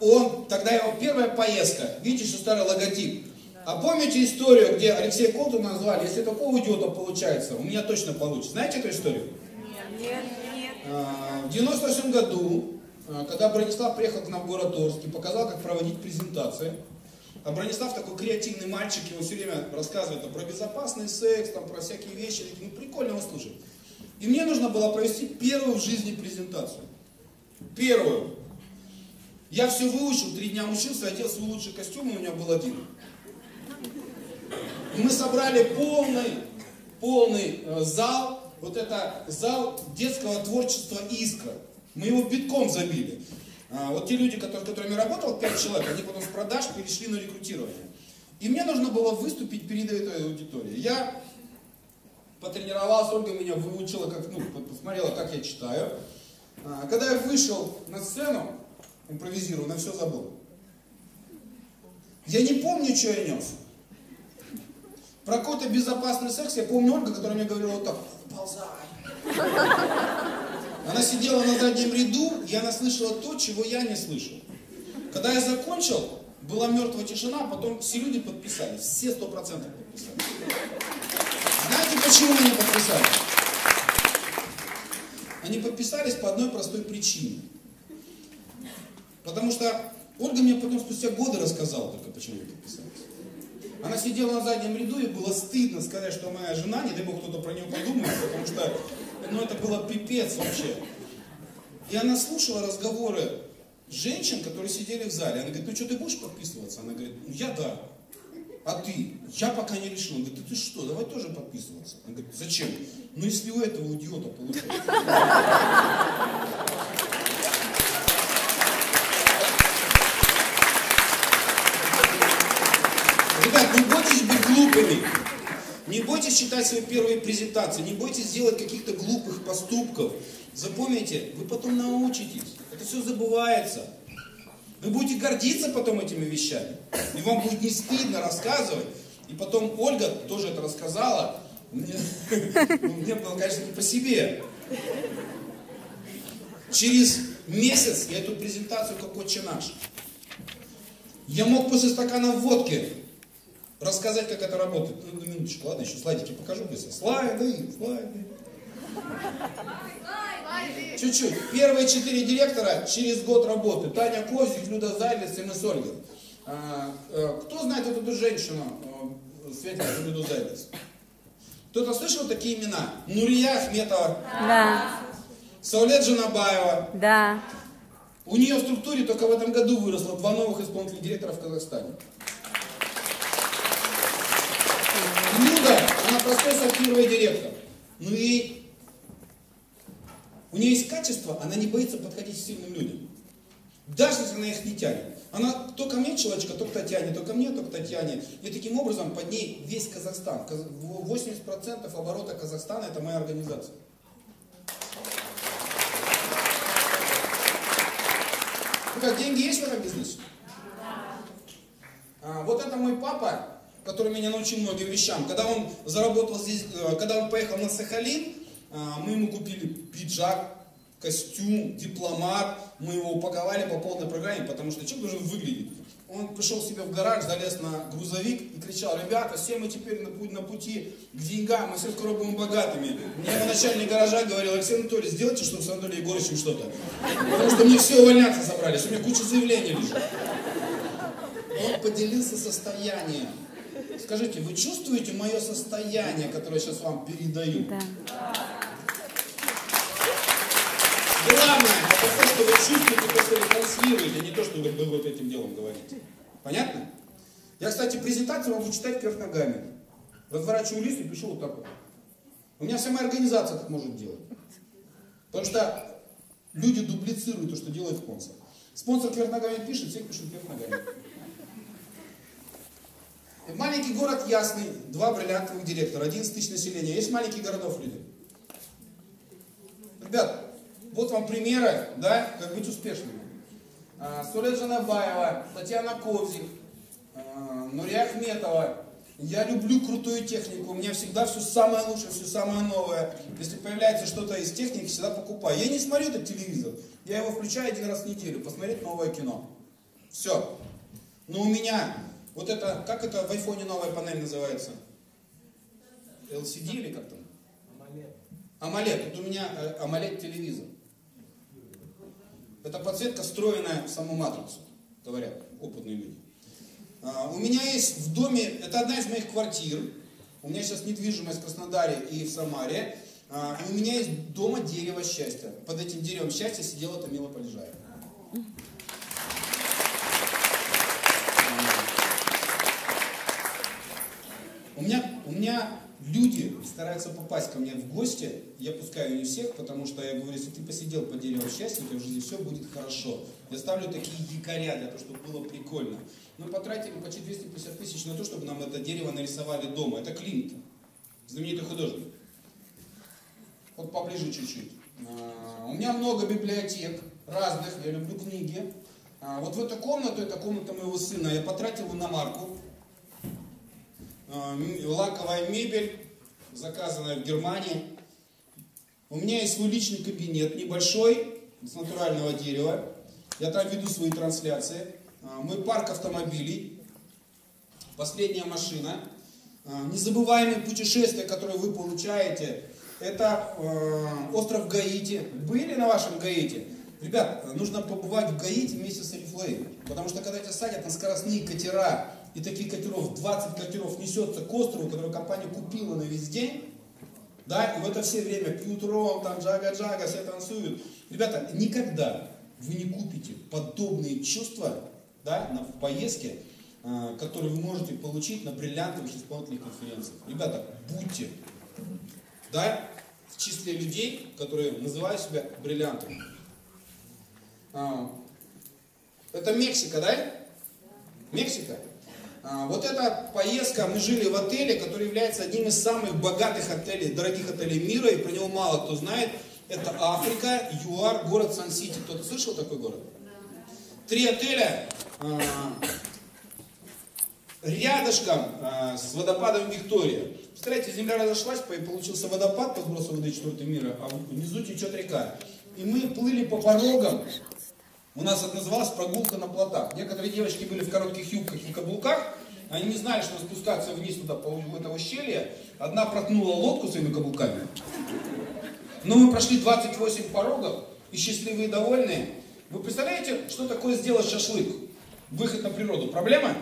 он, тогда его первая поездка, видите, что старый логотип. А помните историю, где Алексей Колту назвали, если такого идиота получается, у меня точно получится. Знаете эту историю? Нет, нет. Э, в 98 году, э, когда Бронислав приехал к нам в город Орск и показал, как проводить презентации, а Бронислав такой креативный мальчик, его все время рассказывает там, про безопасный секс, там, про всякие вещи, ну, прикольно его слушать. И мне нужно было провести первую в жизни презентацию. Первую. Я все выучил, три дня учился, одел свой лучший костюм, и у меня был один. Мы собрали полный, полный э, зал, вот это зал детского творчества «Искра». Мы его битком забили. А, вот те люди, которые, которыми работал, пять человек, они потом с продаж перешли на рекрутирование. И мне нужно было выступить перед этой аудиторией. Я потренировалась, Ольга меня выучила, как, ну, посмотрела, как я читаю. А, когда я вышел на сцену, импровизирую, на все забыл. Я не помню, что я нес. Про какой-то безопасный секс я помню Ольга, которая мне говорила вот так, ползай. Она сидела на заднем ряду, и она слышала то, чего я не слышал. Когда я закончил, была мертвая тишина, а потом все люди подписались, все сто процентов подписались. Знаете, почему они подписались? Они подписались по одной простой причине. Потому что Ольга мне потом спустя годы рассказала только, почему они подписались. Она сидела на заднем ряду, и было стыдно сказать, что моя жена, не дай бог кто-то про нее подумает, потому что ну, это было пипец вообще. И она слушала разговоры женщин, которые сидели в зале. Она говорит, ну что, ты будешь подписываться? Она говорит, ну я да. А ты? Я пока не решил. Он говорит, да ты что, давай тоже подписываться. Он говорит, зачем? Ну если у этого идиота получается. Ребят, не бойтесь быть глупыми. Не бойтесь читать свои первые презентации, не бойтесь делать каких-то глупых поступков. Запомните, вы потом научитесь. Это все забывается. Вы будете гордиться потом этими вещами. И вам будет не стыдно рассказывать. И потом Ольга тоже это рассказала. Мне, ну, было, конечно, не по себе. Через месяц я эту презентацию как отче наш. Я мог после стакана водки рассказать, как это работает. Ну, на минуточку, ладно, еще слайдики покажу быстро. Слайды, слайды. Чуть-чуть. Первые четыре директора через год работы. Таня Козик, Люда Зайлес и мы с Ольгой. А, э, кто знает эту женщину, э, Светлую Люду Зайлес? Кто-то слышал такие имена? Нурия Ахметова, Да, Саулет Жанабаева. да. У нее в структуре только в этом году выросло два новых исполнительных директора в Казахстане. Простой сапфировый директор. Но ей, у нее есть качество, она не боится подходить к сильным людям. Даже если она их не тянет. Она то ко мне человечка, то к Татьяне, то ко мне, то к Татьяне. И таким образом под ней весь Казахстан. Каз- 80% оборота Казахстана это моя организация. Ну как, деньги есть в этом бизнесе? А, вот это мой папа, который меня научил многим вещам. Когда он заработал здесь, э, когда он поехал на Сахалин, а, мы ему купили пиджак, костюм, дипломат, мы его упаковали по полной программе, потому что человек должен выглядеть. Он пришел себе в гараж, залез на грузовик и кричал, ребята, все мы теперь на, путь- на пути к деньгам, мы все скоро будем богатыми. Мне начальник гаража говорил, Алексей Анатольевич, сделайте, чтобы с Анатолием Егоровичем что-то. Потому что мне все увольняться собрались, у меня куча заявлений лежит. Он поделился состоянием. Скажите, вы чувствуете мое состояние, которое я сейчас вам передаю? Да. Главное, это то, что вы чувствуете, то, что вы транслируете, а не то, что вы вы вот этим делом говорите. Понятно? Я, кстати, презентацию могу читать вверх ногами. Разворачиваю лист и пишу вот так вот. У меня вся моя организация так может делать. Потому что люди дублицируют то, что делает спонсор. Спонсор вверх ногами пишет, всех пишут вверх ногами. Маленький город Ясный, два бриллиантовых директора, 11 тысяч населения. Есть маленьких городов люди? Ребят, вот вам примеры, да, как быть успешными. А, Сулет Жанабаева, Татьяна Ковзик, а, Нурия Ахметова. Я люблю крутую технику, у меня всегда все самое лучшее, все самое новое. Если появляется что-то из техники, всегда покупаю. Я не смотрю этот телевизор, я его включаю один раз в неделю, посмотреть новое кино. Все. Но у меня, вот это, как это в айфоне новая панель называется? LCD или как там? AMOLED. Тут у меня э, AMOLED телевизор. Это подсветка, встроенная в саму матрицу, говорят опытные люди. А, у меня есть в доме, это одна из моих квартир. У меня сейчас недвижимость в Краснодаре и в Самаре. А, и у меня есть дома дерево счастья. Под этим деревом счастья сидела Тамила Полежаева. Меня, у меня люди стараются попасть ко мне в гости, я пускаю не всех, потому что я говорю, если ты посидел под деревом счастья, у тебя в жизни все будет хорошо. Я ставлю такие якоря для того, чтобы было прикольно. Мы потратили почти 250 тысяч на то, чтобы нам это дерево нарисовали дома. Это Климт, знаменитый художник. Вот поближе чуть-чуть. А, У меня много библиотек разных, я люблю книги. А, Вот в эту комнату, это комната моего сына, я потратил на марку. А, лаковая мебель, заказанная в Германии. У меня есть свой личный кабинет, небольшой, с натурального дерева. Я там веду свои трансляции. А, Мой парк автомобилей, последняя машина. А, Незабываемые путешествия, которые вы получаете, это э, остров Гаити. Были на вашем Гаити? Ребят, нужно побывать в Гаити вместе с Арифлей. Потому что когда тебя садят на скоростные катера, и таких катеров, 20 катеров несется к острову, который компания купила на весь день, да, и в это все время пьют ром, там джага-джага, все танцуют. Ребята, никогда вы не купите подобные чувства, да, на, в поездке, э, которые вы можете получить на бриллиантовых исполнительных конференциях. Ребята, будьте, да, в числе людей, которые называют себя бриллиантами. А, Это Мексика, да? Мексика. А, Вот эта поездка, мы жили в отеле, который является одним из самых богатых отелей, дорогих отелей мира, и про него мало кто знает. Это Африка, ЮАР, город Сан-Сити. Кто-то слышал такой город? Три отеля а, рядышком а, с водопадом Виктория. Представляете, земля разошлась, по- получился водопад по сбросу воды четвертой мира, а внизу течет река. И мы плыли по порогам У нас это называлось прогулка на плотах. Некоторые девочки были в коротких юбках и каблуках, они не знали, что спускаться вниз туда по этого ущелья. Одна проткнула лодку своими каблуками. Но мы прошли 28 порогов, и счастливые и довольные. Вы представляете, что такое сделать шашлык? Выход на природу. Проблема?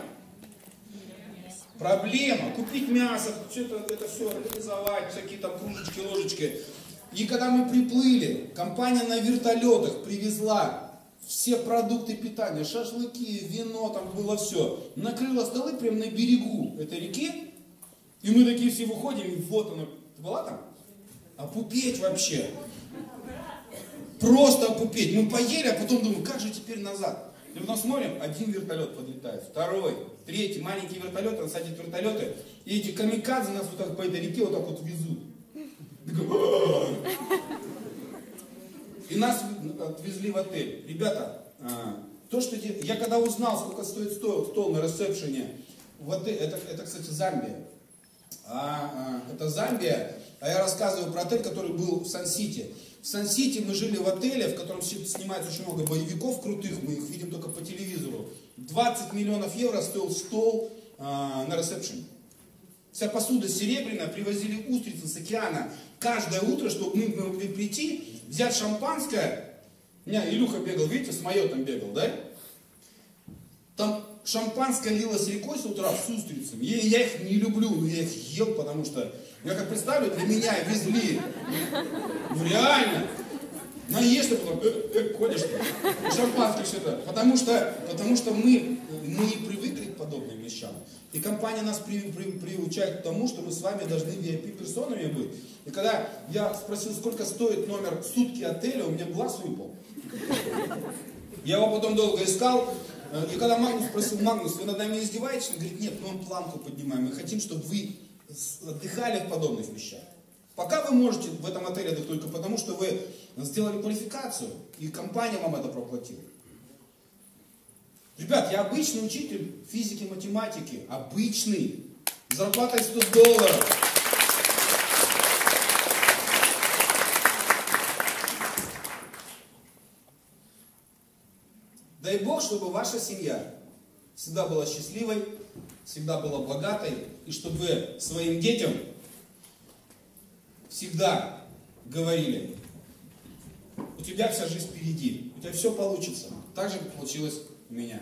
Проблема. Купить мясо, все это, это все организовать, всякие там кружечки, ложечки. И когда мы приплыли, компания на вертолетах привезла все продукты питания, шашлыки, вино, там было все. Накрыла столы прямо на берегу этой реки. И мы такие все выходим, и вот оно. Ты была там? Опупеть вообще. Просто опупеть. Мы поели, а потом думаем, как же теперь назад? И потом смотрим, один вертолет подлетает, второй, третий, маленькие вертолеты, садят вертолеты, и эти камикадзе нас вот так по этой реке вот так вот везут. И нас отвезли в отель. Ребята, а, то, что я когда узнал, сколько стоит стол, стол на ресепшене, в отель, это, это, кстати, Замбия. А, а, это Замбия, а я рассказываю про отель, который был в Сан-Сити. В Сан-Сити мы жили в отеле, в котором снимается очень много боевиков крутых, мы их видим только по телевизору. 20 миллионов евро стоил стол а, на ресепшене. Вся посуда серебряная, привозили устрицы с океана. Каждое утро, чтобы мы могли прийти, взять шампанское. У меня Илюха бегал, видите, с майотом бегал, да? Там шампанское лилось рекой с утра с устрицами. Я, я их не люблю, но я их ел, потому что, я как представлю, для меня везли. Ну реально. Наешься потом, э, э, ходишь шампанское все это. Потому что, потому что мы, мы не привыкли к подобным вещам. И компания нас при, при, приучает к тому, что мы с вами должны VIP-персонами быть. И когда я спросил, сколько стоит номер сутки отеля, у меня глаз выпал. Я его потом долго искал, и когда Магнус спросил, Магнус, вы над нами издеваетесь? Он говорит, нет, мы вам планку поднимаем. Мы хотим, чтобы вы отдыхали в подобных вещах. Пока вы можете в этом отеле отдыхать только потому, что вы сделали квалификацию, и компания вам это проплатила. Ребят, я обычный учитель физики, математики. Обычный. Зарплатой 100 долларов. Дай Бог, чтобы ваша семья всегда была счастливой, всегда была богатой, и чтобы вы своим детям всегда говорили, у тебя вся жизнь впереди, у тебя все получится, так же, получилось меня.